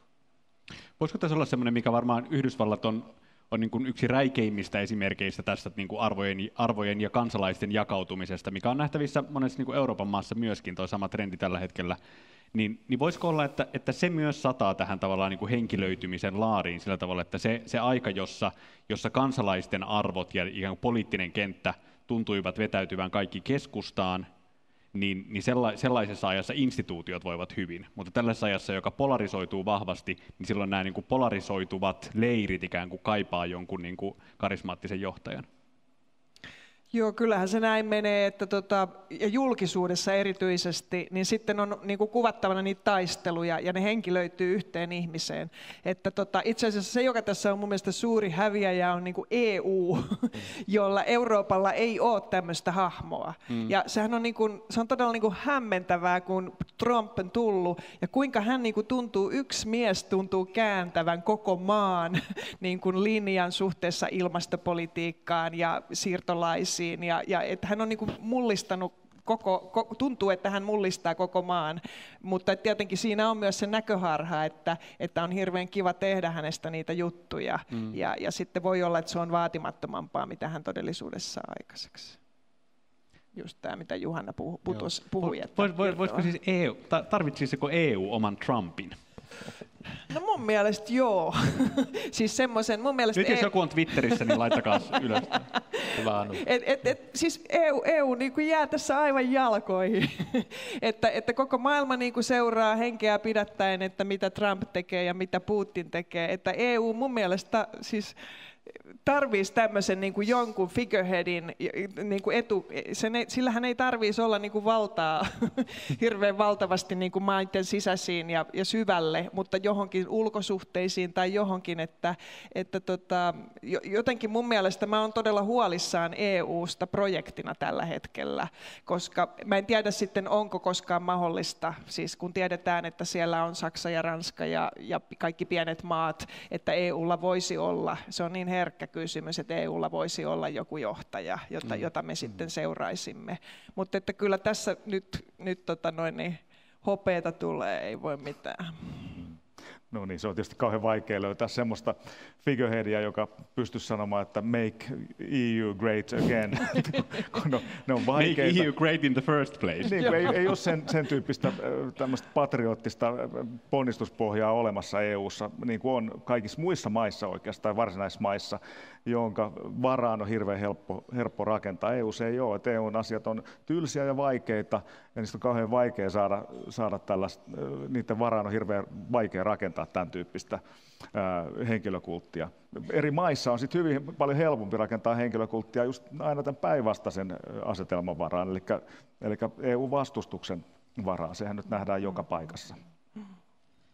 Voisiko tässä olla sellainen, mikä varmaan Yhdysvallat on, on niin kuin yksi räikeimmistä esimerkkeistä tästä niin kuin arvojen, arvojen ja kansalaisten jakautumisesta, mikä on nähtävissä monessa niin kuin Euroopan maassa myöskin, tuo sama trendi tällä hetkellä, niin, niin voisiko olla, että, että se myös sataa tähän tavallaan niin kuin henkilöitymisen laariin sillä tavalla, että se, se aika, jossa, jossa kansalaisten arvot ja ikään kuin poliittinen kenttä tuntuivat vetäytyvän kaikki keskustaan, niin, niin sella, sellaisessa ajassa instituutiot voivat hyvin. Mutta tällaisessa ajassa, joka polarisoituu vahvasti, niin silloin nämä niin kuin polarisoituvat leirit ikään kuin kaipaa jonkun niin kuin karismaattisen johtajan. Joo, kyllähän se näin menee, että tota, ja julkisuudessa erityisesti, niin sitten on niin kuin kuvattavana niitä taisteluja ja ne henkilöityy yhteen ihmiseen. Että tota, itse asiassa se, joka tässä on mun mielestä suuri häviäjä, on niin kuin EU, [LAUGHS] jolla Euroopalla ei ole tämmöistä hahmoa. Mm. Ja sehän on, niin kuin, se on todella niin kuin hämmentävää, kun Trump on tullut ja kuinka hän niin kuin tuntuu, yksi mies tuntuu kääntävän koko maan [LAUGHS] niin kuin linjan suhteessa ilmastopolitiikkaan ja siirtolaisiin Ruotsiin ja, ja että hän on niin kuin mullistanut koko, tuntuu, että hän mullistaa koko maan, mutta tietenkin siinä on myös se näköharha, että, että on hirveän kiva tehdä hänestä niitä juttuja mm. ja, ja sitten voi olla, että se on vaatimattomampaa, mitä hän todellisuudessa saa aikaiseksi. Just tämä, mitä Juhanna puhui. Putos, puhui että vois, vois, voisiko siis EU, tarvitsisiko EU oman Trumpin? No mun mielestä joo. [LAUGHS] siis semmoisen, mun mielestä... Nyt jos EU... joku on Twitterissä, niin laittakaa ylös. Hyvä et, et, et, siis EU, EU niin kuin jää tässä aivan jalkoihin. [LAUGHS] että, että koko maailma niin kuin seuraa henkeä pidättäen, että mitä Trump tekee ja mitä Putin tekee. Että EU mun mielestä siis tarvitsisi tämmöisen niin kuin jonkun figureheadin niin kuin etu, sen ei, sillähän ei tarvitsisi olla niin kuin valtaa [LAUGHS] hirveän valtavasti niin kuin maiden sisäisiin ja, ja syvälle, mutta johonkin ulkosuhteisiin tai johonkin, että, että tota, jotenkin mun mielestä mä oon todella huolissaan EU-sta projektina tällä hetkellä, koska mä en tiedä sitten onko koskaan mahdollista, siis kun tiedetään, että siellä on Saksa ja Ranska ja, ja kaikki pienet maat, että EUlla voisi olla, se on niin herkkä kysymys, että EUlla voisi olla joku johtaja, jota, mm. jota me sitten seuraisimme. Mutta että kyllä tässä nyt, nyt tota noin, niin hopeeta tulee, ei voi mitään. No niin, se on tietysti kauhean vaikea löytää semmoista figureheadia, joka pystyisi sanomaan, että make EU great again. [LAUGHS] no, ne on vaikeita. Make EU great in the first place. Niin, ei, ei ole sen, sen tyyppistä tämmöistä patriottista ponnistuspohjaa olemassa EU:ssa, niin kuin on kaikissa muissa maissa oikeastaan, varsinaismaissa, jonka varaan on hirveän helppo, helppo rakentaa. EU se ei ole, että EUn asiat on tylsiä ja vaikeita, ja niistä on kauhean vaikea saada, saada tällaista, niiden varaan on hirveän vaikea rakentaa tämän tyyppistä henkilökulttia. Eri maissa on sitten hyvin paljon helpompi rakentaa henkilökulttia just aina tämän päinvastaisen asetelman varaan, eli, eli EU-vastustuksen varaan. Sehän nyt nähdään joka paikassa.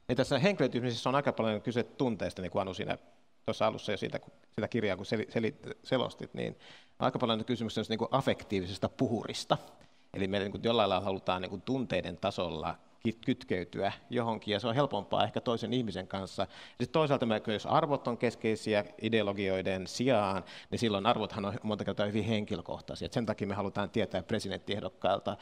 Ja tässä henkilötymisessä on aika paljon kyse tunteista, niin kuin Anu siinä tuossa alussa jo siitä, sitä kirjaa kun sel, sel, selostit, niin aika paljon kysymys niin kuin affektiivisesta puhurista. Eli me niin kuin jollain lailla halutaan niin kuin tunteiden tasolla kytkeytyä johonkin, ja se on helpompaa ehkä toisen ihmisen kanssa. Sitten toisaalta, jos arvot on keskeisiä ideologioiden sijaan, niin silloin arvothan on monta kertaa hyvin henkilökohtaisia. Et sen takia me halutaan tietää presidenttiehdokkailta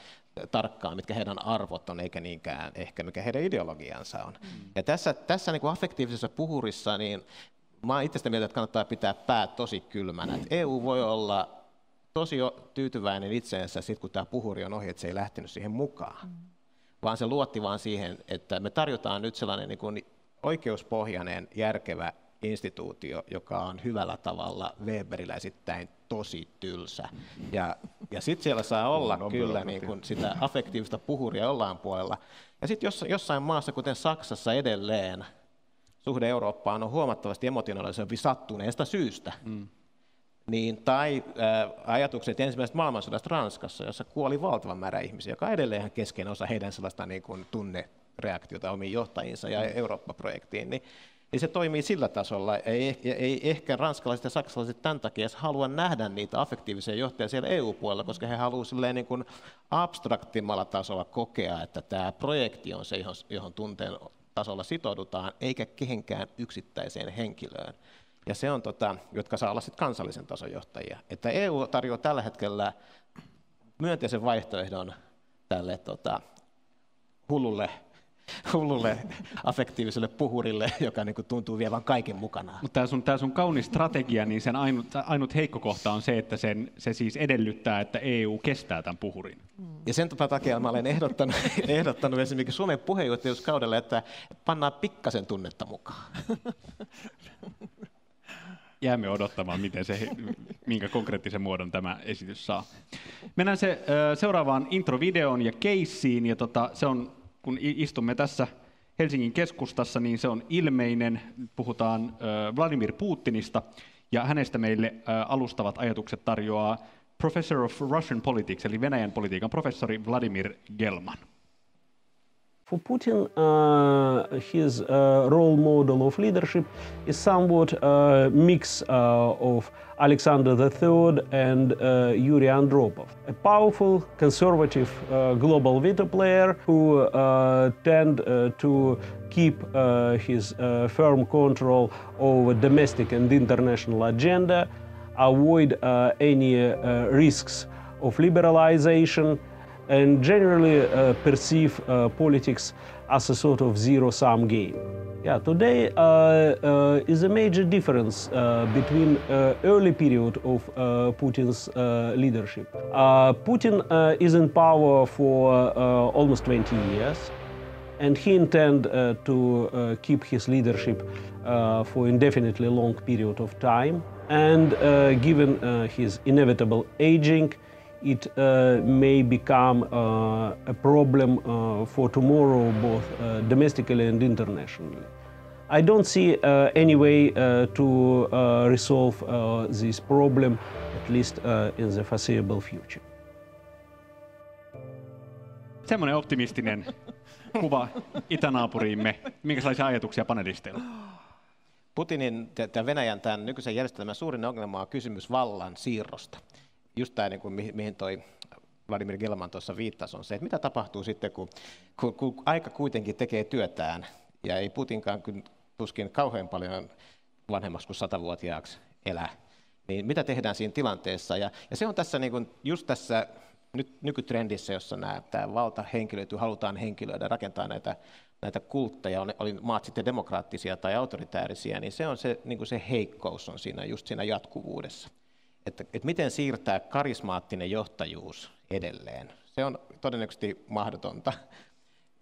tarkkaan, mitkä heidän arvot on, eikä niinkään ehkä mikä heidän ideologiansa on. Mm. Ja tässä, tässä niin kuin affektiivisessa puhurissa, niin mä olen itse mieltä, että kannattaa pitää pää tosi kylmänä. Et EU voi olla tosi tyytyväinen itseensä, sit kun tämä puhuri on ohi, että se ei lähtenyt siihen mukaan. Mm vaan se luotti vaan siihen, että me tarjotaan nyt sellainen niin kuin oikeuspohjainen, järkevä instituutio, joka on hyvällä tavalla Weberiläisittäin tosi tylsä. Ja, ja sitten siellä saa olla no, kyllä niin kuin sitä affektiivista puhuria jollain puolella. Ja sitten jos, jossain maassa, kuten Saksassa edelleen, suhde Eurooppaan on huomattavasti emotionaalisempi sattuneesta syystä. Mm niin, tai ää, ajatukset ensimmäisestä maailmansodasta Ranskassa, jossa kuoli valtavan määrä ihmisiä, joka on edelleen keskeinen osa heidän sellaista niin kuin, tunnereaktiota omiin johtajinsa ja Eurooppa-projektiin, niin, niin se toimii sillä tasolla. Ei, ei ehkä ranskalaiset ja saksalaiset tämän takia edes halua nähdä niitä affektiivisia johtajia siellä EU-puolella, koska he haluavat niin kuin abstraktimmalla tasolla kokea, että tämä projekti on se, johon, johon tunteen tasolla sitoudutaan, eikä kehenkään yksittäiseen henkilöön ja se on, tota, jotka saa olla sitten kansallisen tason johtajia. Että EU tarjoaa tällä hetkellä myönteisen vaihtoehdon tälle tota, hullulle hullulle affektiiviselle puhurille, joka niin kuin tuntuu vievän kaiken mukanaan. Mutta tämä sun, tää sun kaunis strategia, niin sen ainut, ainut heikko kohta on se, että sen, se siis edellyttää, että EU kestää tämän puhurin. Ja sen takia mä olen ehdottanut, [LAUGHS] ehdottanut esimerkiksi Suomen puheenjohtajuuskaudella, että pannaan pikkasen tunnetta mukaan. [LAUGHS] Jäämme odottamaan, miten se, minkä konkreettisen muodon tämä esitys saa. Mennään se seuraavaan introvideoon ja keissiin, ja tota, se on kun istumme tässä Helsingin keskustassa, niin se on ilmeinen. Puhutaan Vladimir Putinista, ja hänestä meille alustavat ajatukset tarjoaa Professor of Russian Politics, eli Venäjän politiikan professori Vladimir Gelman. For Putin, uh, his uh, role model of leadership is somewhat a uh, mix uh, of Alexander III and uh, Yuri Andropov, a powerful, conservative uh, global veto player who tend to keep his firm control over domestic and international agenda, avoid any risks of liberalization, and generally uh, perceive uh, politics as a sort of zero-sum game. Yeah, today uh, uh is a major difference uh, between uh, early period of Putin's leadership. Putin is in power for almost 20 years, and he intend to keep his leadership for indefinitely long period of time. And given his inevitable aging, it uh, may become uh, a problem uh, for tomorrow, both uh, domestically and internationally. I don't see uh, any way uh, to resolve this problem, at least in the foreseeable future. Semmoinen optimistinen [LAUGHS] kuva itänaapuriimme. Minkälaisia ajatuksia panelisteilla? Putinin ja Venäjän tämän nykyisen järjestelmän suurin ongelma on kysymys vallan siirrosta just tämä, niin kuin, mihin toi Vladimir Gelman tuossa viittasi, on se, että mitä tapahtuu sitten, kun, kun, kun aika kuitenkin tekee työtään, ja ei Putinkaan tuskin kauhean paljon vanhemmaksi kuin satavuotiaaksi elää, niin mitä tehdään siinä tilanteessa? Ja, ja se on tässä niin kuin, just tässä nyt, nykytrendissä, jossa nämä, tämä valta henkilöityy, halutaan henkilöidä, rakentaa näitä, näitä kultteja, oli maat sitten demokraattisia tai autoritäärisiä, niin se on se, niin kuin se heikkous on siinä, just siinä jatkuvuudessa että, että miten siirtää karismaattinen johtajuus edelleen. Se on todennäköisesti mahdotonta.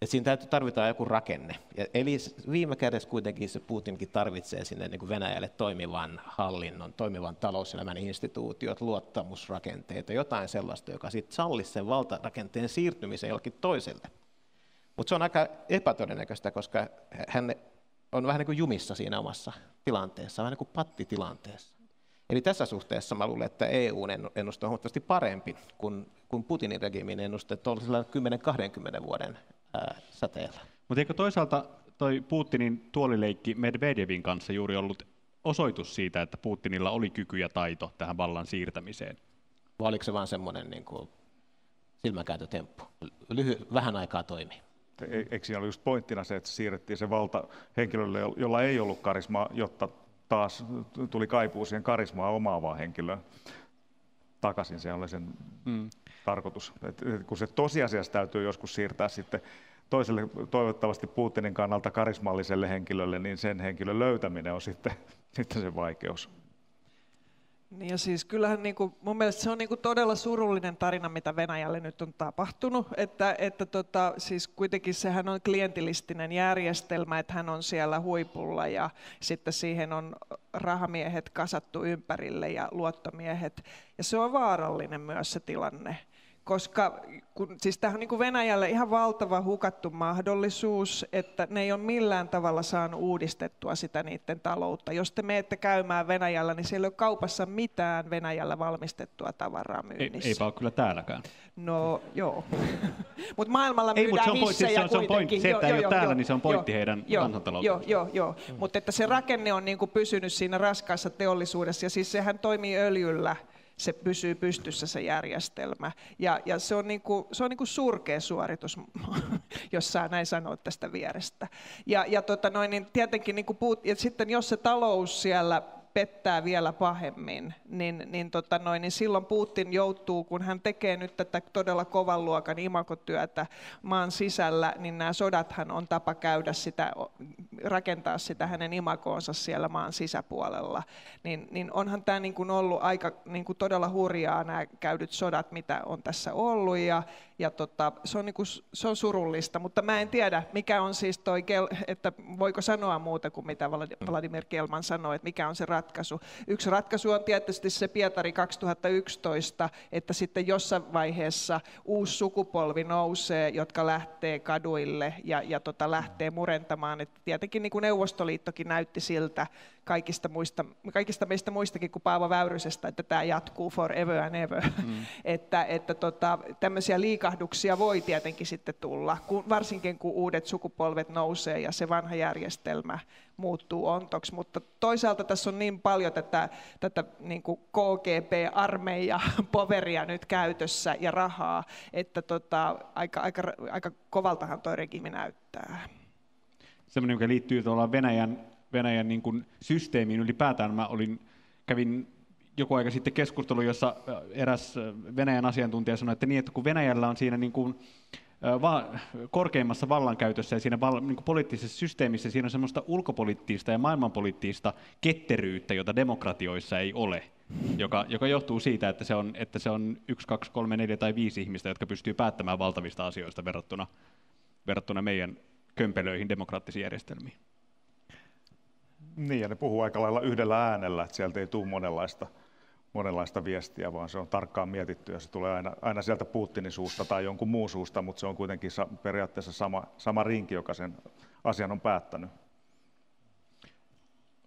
Et siinä täytyy tarvitaan joku rakenne. Ja eli viime kädessä kuitenkin se Putinkin tarvitsee sinne niin kuin Venäjälle toimivan hallinnon, toimivan talouselämän instituutiot, luottamusrakenteita, jotain sellaista, joka sitten sallisi sen valtarakenteen siirtymisen jollekin toiselle. Mutta se on aika epätodennäköistä, koska hän on vähän niin kuin jumissa siinä omassa tilanteessa, vähän niin kuin pattitilanteessa. Eli tässä suhteessa mä luulen, että EUn ennuste on huomattavasti parempi kuin, kuin Putinin regimin ennuste tuollaisella 10-20 vuoden ää, säteellä. Mutta eikö toisaalta toi Putinin tuolileikki Medvedevin kanssa juuri ollut osoitus siitä, että Putinilla oli kyky ja taito tähän vallan siirtämiseen? Vai oliko se vain semmoinen niin kuin? Lyhy, vähän aikaa toimi. Eikö siinä oli just pointtina se, että siirrettiin se valta henkilölle, jolla ei ollut karismaa, jotta taas tuli kaipuu siihen karismaa omaavaa henkilöä takaisin. Se oli sen mm. tarkoitus. Et, kun se tosiasiassa täytyy joskus siirtää sitten toiselle toivottavasti Putinin kannalta karismalliselle henkilölle, niin sen henkilön löytäminen on sitten, [LAUGHS] sitten se vaikeus. Niin ja siis kyllähän niin kuin, mun mielestä se on niin kuin todella surullinen tarina, mitä Venäjälle nyt on tapahtunut. Että, että tota, siis kuitenkin sehän on klientilistinen järjestelmä, että hän on siellä huipulla ja sitten siihen on rahamiehet kasattu ympärille ja luottomiehet. Ja se on vaarallinen myös se tilanne koska kun, siis tämähän on niin kuin Venäjälle ihan valtava hukattu mahdollisuus, että ne ei ole millään tavalla saanut uudistettua sitä niiden taloutta. Jos te menette käymään Venäjällä, niin siellä ei ole kaupassa mitään Venäjällä valmistettua tavaraa myynnissä. Ei, eipä ole kyllä täälläkään. No joo, [LAUGHS] mutta maailmalla myydään ei, mutta se on pointti, se on, se on pointti, se, että jo, ei jo, ole täällä, jo, niin se on pointti jo, heidän jo, Joo, joo, joo. Mm. mutta että se rakenne on niin kuin pysynyt siinä raskaassa teollisuudessa, ja siis sehän toimii öljyllä, se pysyy pystyssä se järjestelmä. Ja, ja se on, niin kuin, se on niin kuin surkea suoritus, [LAUGHS] jos saa näin sanoa tästä vierestä. Ja, ja tota noin, niin tietenkin niin kuin puhut, ja sitten jos se talous siellä pettää vielä pahemmin, niin, niin, tota noin, niin silloin Putin joutuu, kun hän tekee nyt tätä todella kovan luokan imakotyötä maan sisällä, niin nämä sodathan on tapa käydä sitä, rakentaa sitä hänen imakoonsa siellä maan sisäpuolella. Niin, niin onhan tämä niin kuin ollut aika niin kuin todella hurjaa nämä käydyt sodat, mitä on tässä ollut, ja, ja tota, se, on niin kuin, se on surullista, mutta mä en tiedä, mikä on siis toi, että voiko sanoa muuta kuin mitä Vladimir Kelman sanoi, että mikä on se ratkaisu. Yksi ratkaisu on tietysti se Pietari 2011, että sitten jossain vaiheessa uusi sukupolvi nousee, jotka lähtee kaduille ja, ja tota, lähtee murentamaan. Että tietenkin niin kuin Neuvostoliittokin näytti siltä kaikista, muista, kaikista meistä muistakin kuin Paavo Väyrysestä, että tämä jatkuu forever and ever. Mm. [LAUGHS] että että tota, tämmöisiä liikahduksia voi tietenkin sitten tulla, kun, varsinkin kun uudet sukupolvet nousee ja se vanha järjestelmä muuttuu ontoksi, mutta toisaalta tässä on niin paljon tätä, tätä niin KGB-armeija [LAUGHS] poveria nyt käytössä ja rahaa, että tota, aika, aika, aika kovaltahan tuo regimi näyttää. Semmoinen, joka liittyy Venäjän, Venäjän niin kuin systeemiin ylipäätään. Mä olin, kävin joku aika sitten keskustelu, jossa eräs Venäjän asiantuntija sanoi, että niin, että kun Venäjällä on siinä niin kuin, va- korkeimmassa vallankäytössä ja siinä val- niin poliittisessa systeemissä siinä on semmoista ulkopoliittista ja maailmanpoliittista ketteryyttä, jota demokratioissa ei ole, joka, joka johtuu siitä, että se, on, että se on yksi, kaksi, kolme, neljä tai viisi ihmistä, jotka pystyy päättämään valtavista asioista verrattuna, verrattuna meidän kömpelöihin demokraattisiin järjestelmiin. Niin, ja ne puhuu aika lailla yhdellä äänellä, että sieltä ei tule monenlaista monenlaista viestiä, vaan se on tarkkaan mietitty ja se tulee aina, aina sieltä Putinin suusta tai jonkun muun suusta, mutta se on kuitenkin sa, periaatteessa sama, sama rinki, joka sen asian on päättänyt.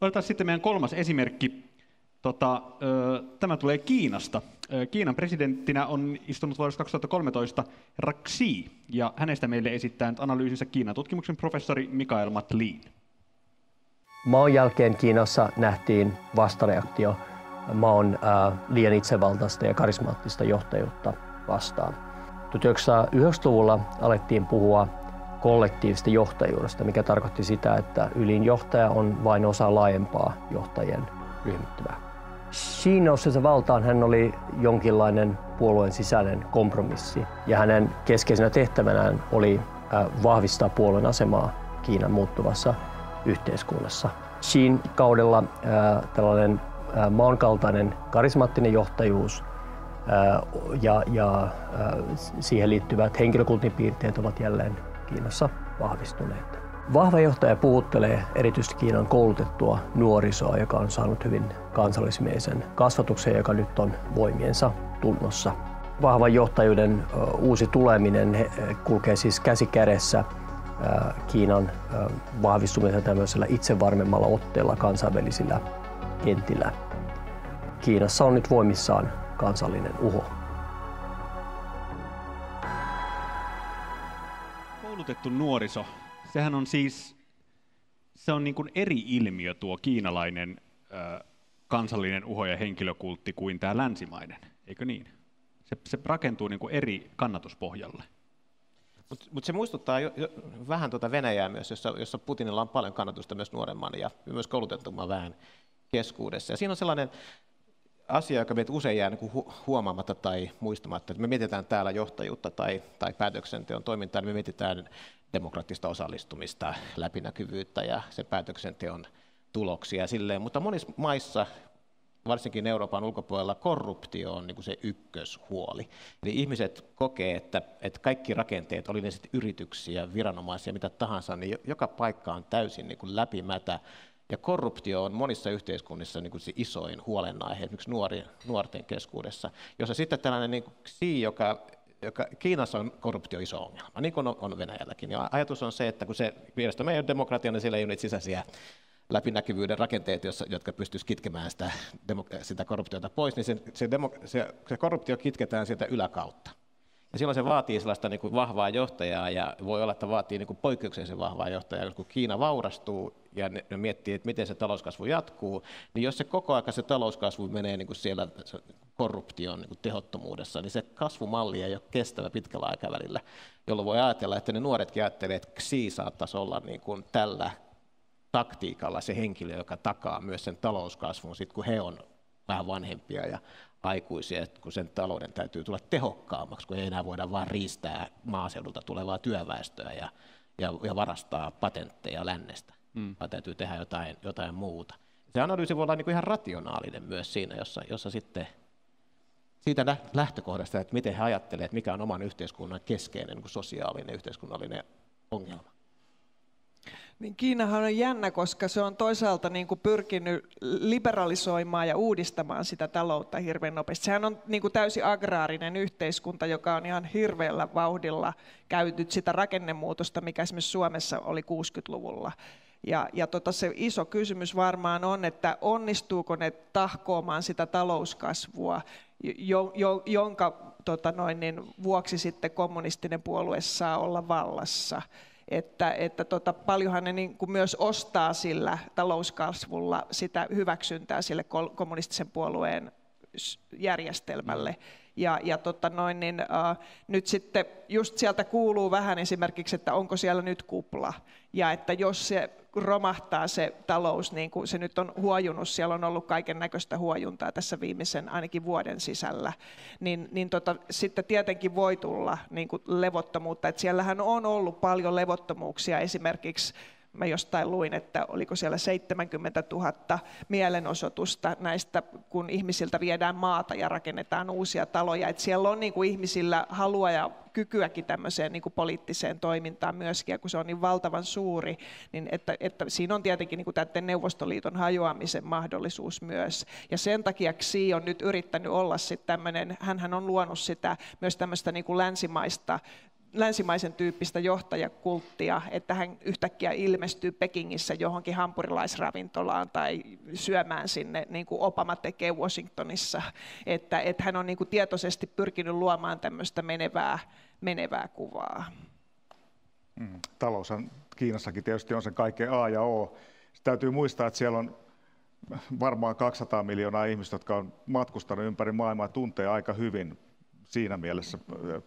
Otetaan sitten meidän kolmas esimerkki. Tota, tämä tulee Kiinasta. Kiinan presidenttinä on istunut vuodesta 2013 Raksi, ja hänestä meille esittää analyysinsä Kiinan tutkimuksen professori Mikael Matlin. Maan jälkeen Kiinassa nähtiin vastareaktio maan äh, liian itsevaltaista ja karismaattista johtajuutta vastaan. 1990-luvulla alettiin puhua kollektiivista johtajuudesta, mikä tarkoitti sitä, että ylin johtaja on vain osa laajempaa johtajien ryhmittymää. Siinä noustessa valtaan hän oli jonkinlainen puolueen sisäinen kompromissi ja hänen keskeisenä tehtävänään oli vahvistaa puolueen asemaa Kiinan muuttuvassa yhteiskunnassa. Xin kaudella tällainen maankaltainen karismaattinen johtajuus ja, ja siihen liittyvät henkilökultin piirteet ovat jälleen Kiinassa vahvistuneet. Vahva johtaja puhuttelee erityisesti Kiinan koulutettua nuorisoa, joka on saanut hyvin kansallismielisen kasvatuksen, joka nyt on voimiensa tunnossa. Vahvan johtajuuden uusi tuleminen kulkee siis käsi kädessä Kiinan vahvistumisen tämmöisellä itsevarmemmalla otteella kansainvälisillä kentillä. Kiinassa on nyt voimissaan kansallinen uho. Koulutettu nuoriso, sehän on siis se on niin kuin eri ilmiö tuo kiinalainen ö, kansallinen uho ja henkilökultti kuin tämä länsimainen, eikö niin? Se, se rakentuu niin kuin eri kannatuspohjalle. Mutta mut se muistuttaa jo, jo, vähän tuota Venäjää myös, jossa, jossa Putinilla on paljon kannatusta myös nuoremman ja myös koulutettumman vähän keskuudessa. Ja siinä on sellainen asia, joka meitä usein jää niin huomaamatta tai muistamatta, että me mietitään täällä johtajuutta tai, tai päätöksenteon toimintaa, niin me mietitään demokraattista osallistumista, läpinäkyvyyttä ja sen päätöksenteon tuloksia. Silleen. Mutta monissa maissa, varsinkin Euroopan ulkopuolella, korruptio on niin kuin se ykköshuoli. Eli ihmiset kokee, että, että kaikki rakenteet, oli ne sitten yrityksiä, viranomaisia, mitä tahansa, niin joka paikka on täysin niin kuin läpimätä ja korruptio on monissa yhteiskunnissa niin kuin se isoin huolenaihe, esimerkiksi nuori, nuorten keskuudessa, jossa sitten tällainen niin kuin joka, joka Kiinassa on korruptio iso ongelma, niin kuin on, Venäjälläkin. Ja ajatus on se, että kun se mielestäni meidän demokratia, niin siellä ei ole niitä sisäisiä läpinäkyvyyden rakenteet, jotka pystyisivät kitkemään sitä, sitä korruptiota pois, niin se, se, se, se korruptio kitketään sieltä yläkautta. Ja silloin se vaatii sellaista niin kuin vahvaa johtajaa ja voi olla, että vaatii niin kuin poikkeuksellisen vahvaa johtajaa. Kun Kiina vaurastuu ja ne, ne miettii, että miten se talouskasvu jatkuu, niin jos se koko ajan se talouskasvu menee niin kuin siellä korruption niin kuin tehottomuudessa, niin se kasvumalli ei ole kestävä pitkällä aikavälillä, jolloin voi ajatella, että ne nuoretkin ajattelee, että Xi saattaisi olla niin kuin tällä taktiikalla se henkilö, joka takaa myös sen talouskasvun, sit kun he on vähän vanhempia ja aikuisia, että kun sen talouden täytyy tulla tehokkaammaksi, kun ei enää voida vain riistää maaseudulta tulevaa työväestöä ja, ja, ja varastaa patentteja lännestä, mm. vaan täytyy tehdä jotain, jotain muuta. Se analyysi voi olla niin kuin ihan rationaalinen myös siinä, jossa, jossa sitten siitä lähtökohdasta, että miten he ajattelevat, että mikä on oman yhteiskunnan keskeinen niin kuin sosiaalinen yhteiskunnallinen ongelma. Niin Kiinahan on jännä, koska se on toisaalta niin kuin pyrkinyt liberalisoimaan ja uudistamaan sitä taloutta hirveän nopeasti. Sehän on niin kuin täysin agraarinen yhteiskunta, joka on ihan hirveällä vauhdilla käynyt sitä rakennemuutosta, mikä esimerkiksi Suomessa oli 60-luvulla. Ja, ja tota se iso kysymys varmaan on, että onnistuuko ne tahkoamaan sitä talouskasvua, jo, jo, jonka tota noin, niin vuoksi sitten kommunistinen puolue saa olla vallassa että, että tota, paljonhan ne niin kuin myös ostaa sillä talouskasvulla sitä hyväksyntää sille kommunistisen puolueen järjestelmälle. Ja, ja tota noin, niin, uh, nyt sitten just sieltä kuuluu vähän esimerkiksi, että onko siellä nyt kupla. Ja että jos se romahtaa se talous, niin kuin se nyt on huojunut, siellä on ollut kaiken näköistä huojuntaa tässä viimeisen ainakin vuoden sisällä, niin, niin tota, sitten tietenkin voi tulla niin kuin levottomuutta. Että siellähän on ollut paljon levottomuuksia esimerkiksi Mä jostain luin, että oliko siellä 70 000 mielenosoitusta näistä, kun ihmisiltä viedään maata ja rakennetaan uusia taloja. Että siellä on niin kuin ihmisillä halua ja kykyäkin tämmöiseen niin kuin poliittiseen toimintaan myöskin, ja kun se on niin valtavan suuri, niin että, että siinä on tietenkin niin kuin Neuvostoliiton hajoamisen mahdollisuus myös. Ja sen takia Xi on nyt yrittänyt olla sitten tämmöinen, hän on luonut sitä myös tämmöistä niin kuin länsimaista länsimaisen tyyppistä johtajakulttia, että hän yhtäkkiä ilmestyy Pekingissä johonkin hampurilaisravintolaan tai syömään sinne, niin kuin Obama tekee Washingtonissa. Että, että hän on niin kuin tietoisesti pyrkinyt luomaan tämmöistä menevää, menevää kuvaa. Mm. Taloushan Kiinassakin tietysti on se kaikkein A ja O. Sitten täytyy muistaa, että siellä on varmaan 200 miljoonaa ihmistä, jotka on matkustanut ympäri maailmaa ja tuntee aika hyvin siinä mielessä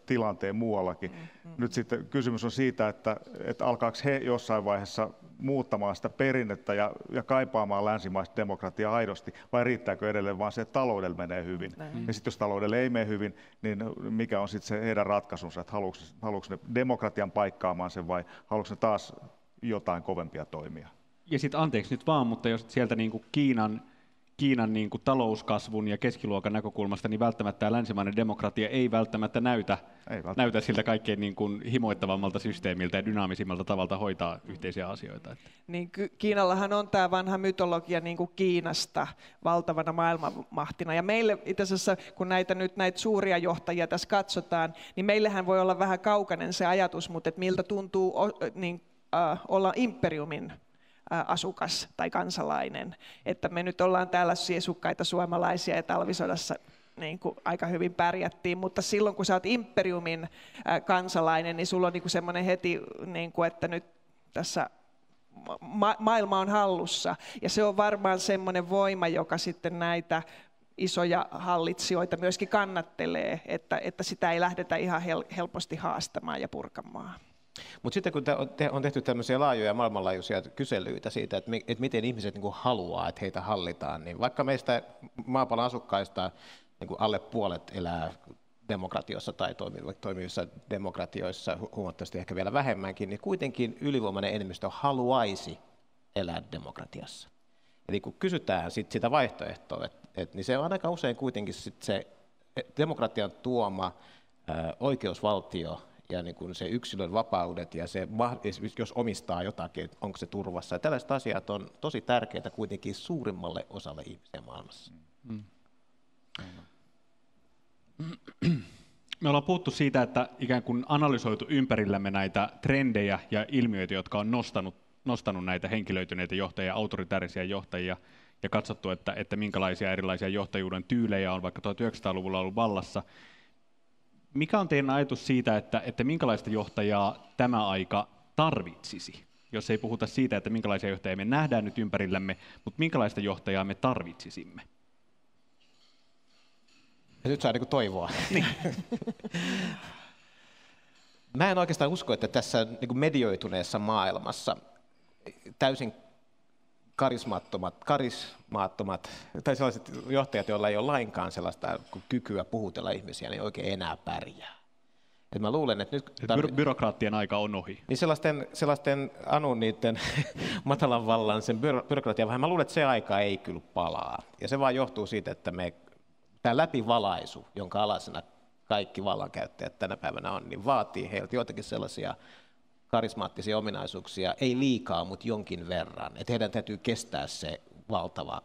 tilanteen muuallakin. Mm-hmm. Nyt sitten kysymys on siitä, että, että alkaako he jossain vaiheessa muuttamaan sitä perinnettä ja, ja kaipaamaan länsimaista demokratiaa aidosti, vai riittääkö edelleen vaan se, että taloudella menee hyvin. Mm-hmm. Ja sitten jos taloudelle ei mene hyvin, niin mikä on sitten se heidän ratkaisunsa, että haluatko, haluatko ne demokratian paikkaamaan sen vai haluatko ne taas jotain kovempia toimia? Ja sitten anteeksi nyt vaan, mutta jos sieltä niin kuin Kiinan Kiinan niin kuin talouskasvun ja keskiluokan näkökulmasta, niin välttämättä tämä länsimainen demokratia ei välttämättä näytä, ei välttämättä. näytä siltä kaikkein niin kuin himoittavammalta systeemiltä ja dynaamisimmalta tavalta hoitaa yhteisiä asioita. Niin, Kiinallahan on tämä vanha mytologia niin kuin Kiinasta valtavana maailmanmahtina. Ja meille itse asiassa, kun näitä nyt näitä suuria johtajia tässä katsotaan, niin meillähän voi olla vähän kaukainen se ajatus, mutta että miltä tuntuu niin, äh, olla imperiumin asukas tai kansalainen. Että me nyt ollaan täällä siesukkaita suomalaisia ja talvisodassa niin kuin aika hyvin pärjättiin, mutta silloin kun sä oot imperiumin kansalainen, niin sulla on niin semmoinen heti, niin kuin, että nyt tässä ma- maailma on hallussa. Ja se on varmaan semmoinen voima, joka sitten näitä isoja hallitsijoita myöskin kannattelee, että, että sitä ei lähdetä ihan hel- helposti haastamaan ja purkamaan. Mutta sitten kun on tehty tämmöisiä laajoja maailmanlaajuisia kyselyitä siitä, että, että miten ihmiset niin haluaa, että heitä hallitaan, niin vaikka meistä maapallon asukkaista niin alle puolet elää demokratiossa tai toimivissa demokratioissa, huomattavasti ehkä vielä vähemmänkin, niin kuitenkin ylivoimainen enemmistö haluaisi elää demokratiassa. Eli kun kysytään sit sitä vaihtoehtoa, et, et, niin se on aika usein kuitenkin sit se demokratian tuoma ä, oikeusvaltio ja niin kuin se yksilön vapaudet ja se, jos omistaa jotakin, onko se turvassa. Ja tällaiset asiat on tosi tärkeitä kuitenkin suurimmalle osalle ihmisiä maailmassa. Mm. Me ollaan puhuttu siitä, että ikään kuin analysoitu ympärillämme näitä trendejä ja ilmiöitä, jotka on nostanut, nostanut näitä henkilöityneitä johtajia, autoritäärisiä johtajia, ja katsottu, että, että minkälaisia erilaisia johtajuuden tyylejä on vaikka 1900-luvulla ollut vallassa. Mikä on teidän ajatus siitä, että, että minkälaista johtajaa tämä aika tarvitsisi? Jos ei puhuta siitä, että minkälaisia johtajia me nähdään nyt ympärillämme, mutta minkälaista johtajaa me tarvitsisimme? Ja nyt saa niin toivoa. Niin. [LAUGHS] Mä en oikeastaan usko, että tässä niin medioituneessa maailmassa täysin karismaattomat, karismaattomat, tai sellaiset johtajat, joilla ei ole lainkaan sellaista kykyä puhutella ihmisiä, niin oikein enää pärjää. Et mä luulen, että nyt... By- byrokraattien aika on ohi. Niin sellaisten, sellaisten anu niiden [LAUGHS] matalan vallan, sen byro, byrokratian vähän, mä luulen, että se aika ei kyllä palaa. Ja se vaan johtuu siitä, että me, tämä läpivalaisu, jonka alasena kaikki vallankäyttäjät tänä päivänä on, niin vaatii heiltä joitakin sellaisia karismaattisia ominaisuuksia, ei liikaa, mutta jonkin verran. Että heidän täytyy kestää se valtava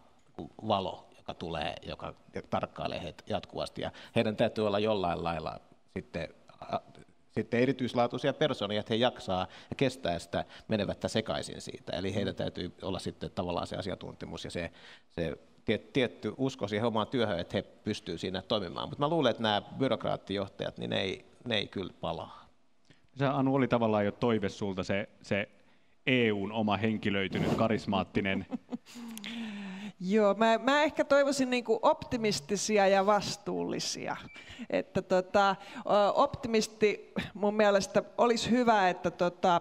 valo, joka tulee, joka tarkkailee heitä jatkuvasti. Ja heidän täytyy olla jollain lailla sitten, sitten erityislaatuisia persoonia, että he jaksaa ja kestää sitä menevättä sekaisin siitä. Eli heidän täytyy olla sitten tavallaan se asiantuntemus ja se, se tietty usko siihen omaan työhön, että he pystyvät siinä toimimaan. Mutta mä luulen, että nämä byrokraattijohtajat, niin ne ei, ne ei kyllä palaa. Se Anu oli tavallaan jo toive sulta se, se EUn oma henkilöitynyt, karismaattinen. [LAUGHS] Joo, mä, mä ehkä toivoisin niin optimistisia ja vastuullisia. Että tota, optimisti mun mielestä olisi hyvä, että tota,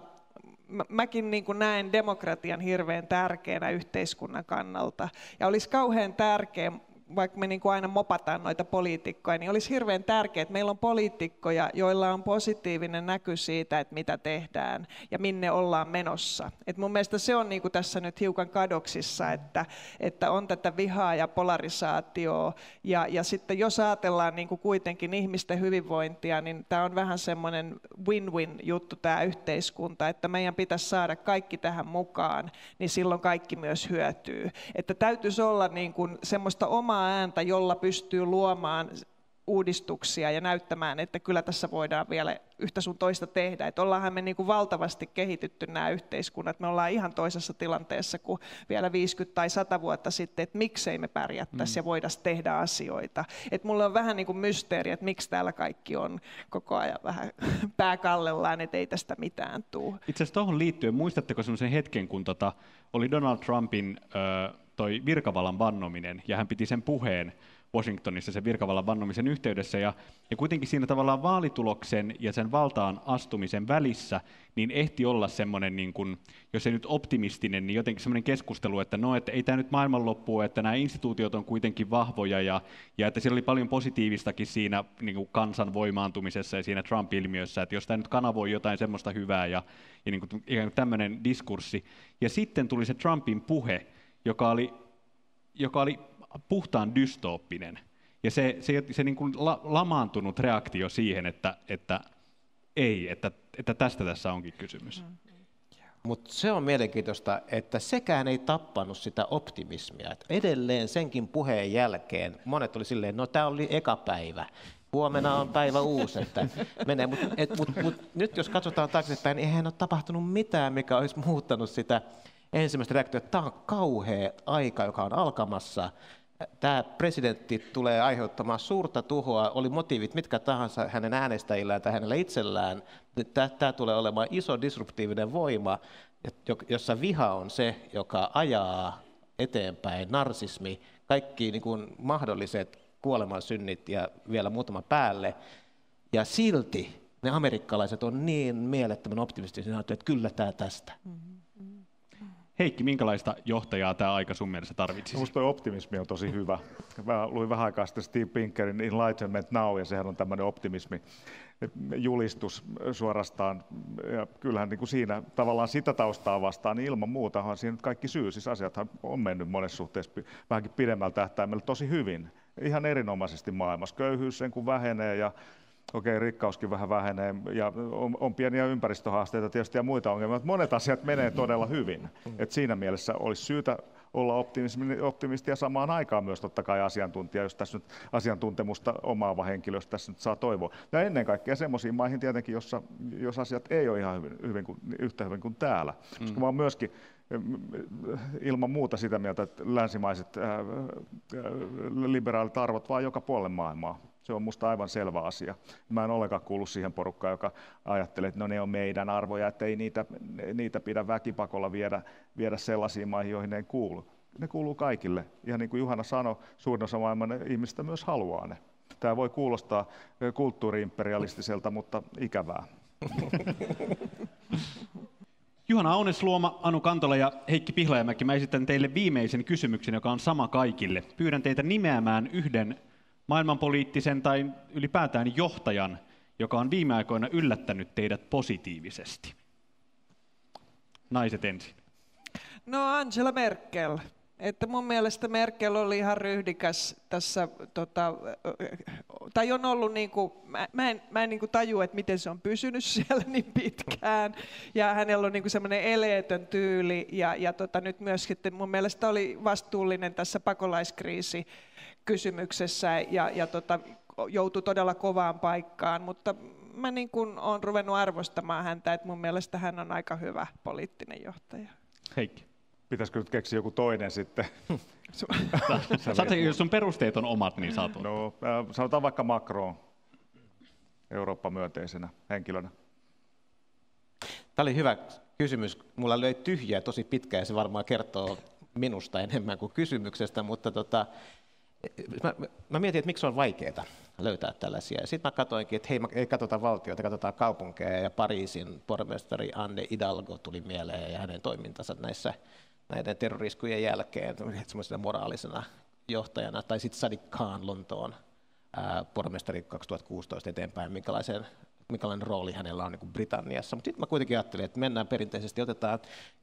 mäkin niin kuin näen demokratian hirveän tärkeänä yhteiskunnan kannalta. Ja olisi kauhean tärkeää vaikka me niin kuin aina mopataan noita poliitikkoja, niin olisi hirveän tärkeää, että meillä on poliitikkoja, joilla on positiivinen näky siitä, että mitä tehdään ja minne ollaan menossa. Et mun mielestä se on niin kuin tässä nyt hiukan kadoksissa, että, että on tätä vihaa ja polarisaatioa. Ja, ja sitten jos ajatellaan niin kuin kuitenkin ihmisten hyvinvointia, niin tämä on vähän semmoinen win-win juttu tämä yhteiskunta, että meidän pitäisi saada kaikki tähän mukaan, niin silloin kaikki myös hyötyy. Että täytyisi olla niin kuin semmoista omaa omaa ääntä, jolla pystyy luomaan uudistuksia ja näyttämään, että kyllä tässä voidaan vielä yhtä sun toista tehdä. Että ollaanhan me niin kuin valtavasti kehitytty nämä yhteiskunnat. Me ollaan ihan toisessa tilanteessa kuin vielä 50 tai 100 vuotta sitten, että miksei me pärjättäisi mm. ja voitaisiin tehdä asioita. Että mulla on vähän niin kuin mysteeri, että miksi täällä kaikki on koko ajan vähän [LAUGHS] pääkallellaan, että ei tästä mitään tule. Itse asiassa tuohon liittyen, muistatteko sellaisen hetken, kun tota, oli Donald Trumpin... Öö, toi virkavallan vannominen, ja hän piti sen puheen Washingtonissa sen virkavallan vannomisen yhteydessä, ja, ja kuitenkin siinä tavallaan vaalituloksen ja sen valtaan astumisen välissä, niin ehti olla semmoinen, niin kuin, jos ei nyt optimistinen, niin jotenkin semmoinen keskustelu, että no, että ei tämä nyt maailmanloppu, että nämä instituutiot on kuitenkin vahvoja, ja, ja että siellä oli paljon positiivistakin siinä niin kuin kansan voimaantumisessa ja siinä Trump-ilmiössä, että jos tämä nyt kanavoi jotain semmoista hyvää, ja, ja niin kuin, ikään kuin tämmöinen diskurssi. Ja sitten tuli se Trumpin puhe, joka oli, joka oli puhtaan dystooppinen. Ja se, se, se niin kuin la, lamaantunut reaktio siihen, että, että ei, että, että tästä tässä onkin kysymys. Mutta se on mielenkiintoista, että sekään ei tappanut sitä optimismia. Et edelleen senkin puheen jälkeen monet oli silleen, no tämä oli eka päivä, huomenna on päivä uusi, että menee. Mutta mut, mut, nyt jos katsotaan taaksepäin, niin eihän ole tapahtunut mitään, mikä olisi muuttanut sitä ensimmäistä reaktiota, että tämä on kauhea aika, joka on alkamassa. Tämä presidentti tulee aiheuttamaan suurta tuhoa, oli motiivit mitkä tahansa hänen äänestäjillään tai hänellä itsellään. Tämä tulee olemaan iso disruptiivinen voima, jossa viha on se, joka ajaa eteenpäin, narsismi, kaikki niin kuin mahdolliset kuolemansynnit ja vielä muutama päälle. Ja silti ne amerikkalaiset on niin mielettömän optimistisia, että kyllä tämä tästä. Mm-hmm. Heikki, minkälaista johtajaa tämä aika sun mielestä tarvitsisi? Minusta tuo optimismi on tosi hyvä. Mä luin vähän aikaa sitten Steve Pinkerin Enlightenment Now, ja sehän on tämmöinen optimismi julistus suorastaan. Ja kyllähän niin kuin siinä tavallaan sitä taustaa vastaan, niin ilman muuta on siinä kaikki syy. Siis asiathan on mennyt monessa suhteessa vähänkin pidemmällä tähtäimellä tosi hyvin. Ihan erinomaisesti maailmassa. Köyhyys sen kun vähenee ja okei, okay, rikkauskin vähän vähenee ja on, on pieniä ympäristöhaasteita tietysti ja muita ongelmia, mutta monet asiat menee todella hyvin. Et siinä mielessä olisi syytä olla optimisti ja samaan aikaan myös totta kai asiantuntija, jos tässä nyt asiantuntemusta omaava henkilö, tässä nyt saa toivoa. Ja ennen kaikkea semmoisiin maihin tietenkin, jossa, jos asiat ei ole ihan hyvin, hyvin kuin, yhtä hyvin kuin täällä. Mm. Koska mä oon myöskin ilman muuta sitä mieltä, että länsimaiset ää, liberaalit arvot vaan joka puolelle maailmaa. Se on minusta aivan selvä asia. Mä en ollenkaan kuulu siihen porukkaan, joka ajattelee, että no ne on meidän arvoja, että ei niitä, niitä pidä väkipakolla viedä, viedä sellaisiin maihin, joihin ne ei kuulu. Ne kuuluu kaikille. Ihan niin kuin Juhana sanoi, suurin osa maailman ihmistä myös haluaa ne. Tämä voi kuulostaa kulttuuriimperialistiselta, mutta ikävää. [LAUGHS] Juhana Aunesluoma, Anu Kantola ja Heikki Pihlajamäki, mä esitän teille viimeisen kysymyksen, joka on sama kaikille. Pyydän teitä nimeämään yhden maailmanpoliittisen tai ylipäätään johtajan, joka on viime aikoina yllättänyt teidät positiivisesti. Naiset ensin. No Angela Merkel. Että mun mielestä Merkel oli ihan ryhdikäs tässä, tota, tai on ollut niin kuin, mä, en, mä en niin kuin tajua, että miten se on pysynyt [LAUGHS] siellä niin pitkään. Ja hänellä on niin semmoinen eleetön tyyli ja, ja tota, nyt myös mun mielestä oli vastuullinen tässä pakolaiskriisi kysymyksessä ja, ja tota, joutui todella kovaan paikkaan, mutta mä niin kuin olen ruvennut arvostamaan häntä, että mun mielestä hän on aika hyvä poliittinen johtaja. Heikki. Pitäisikö nyt keksiä joku toinen sitten? [LAUGHS] Saat, jos sun perusteet on omat, niin saat No, äh, sanotaan vaikka Macron Eurooppa-myönteisenä henkilönä. Tämä oli hyvä kysymys. Mulla löi tyhjää tosi pitkään ja se varmaan kertoo minusta enemmän kuin kysymyksestä, mutta tota, mä, mä mietin, että miksi on vaikeaa löytää tällaisia. Sitten mä katsoinkin, että hei, ei katsota valtiota, katsotaan kaupunkeja ja Pariisin pormestari Anne Hidalgo tuli mieleen ja hänen toimintansa näissä näiden terroriskujen jälkeen semmoisena moraalisena johtajana, tai sitten Sadiq Khan Lontoon pormestari 2016 eteenpäin, minkälaisen, minkälainen rooli hänellä on niin Britanniassa. Mutta sitten mä kuitenkin ajattelin, että mennään perinteisesti, otetaan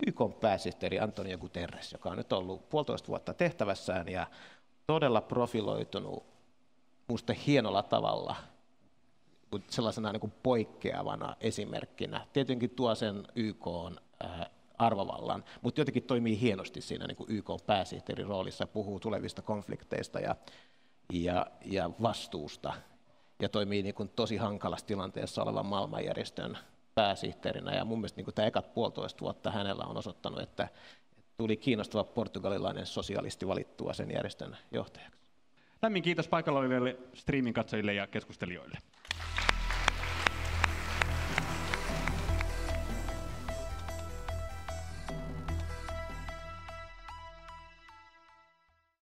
YK pääsihteeri Antonio Guterres, joka on nyt ollut puolitoista vuotta tehtävässään ja todella profiloitunut minusta hienolla tavalla sellaisena niin kuin poikkeavana esimerkkinä. Tietenkin tuo sen YK on, arvovallan, mutta jotenkin toimii hienosti siinä niin kuin YK pääsihteerin roolissa, puhuu tulevista konflikteista ja, ja, ja vastuusta ja toimii niin kuin tosi hankalassa tilanteessa olevan maailmanjärjestön pääsihteerinä. Ja mun mielestä niin kuin tämä ekat puolitoista vuotta hänellä on osoittanut, että tuli kiinnostava portugalilainen sosialisti valittua sen järjestön johtajaksi. Lämmin kiitos paikalla oleville streamin katsojille ja keskustelijoille.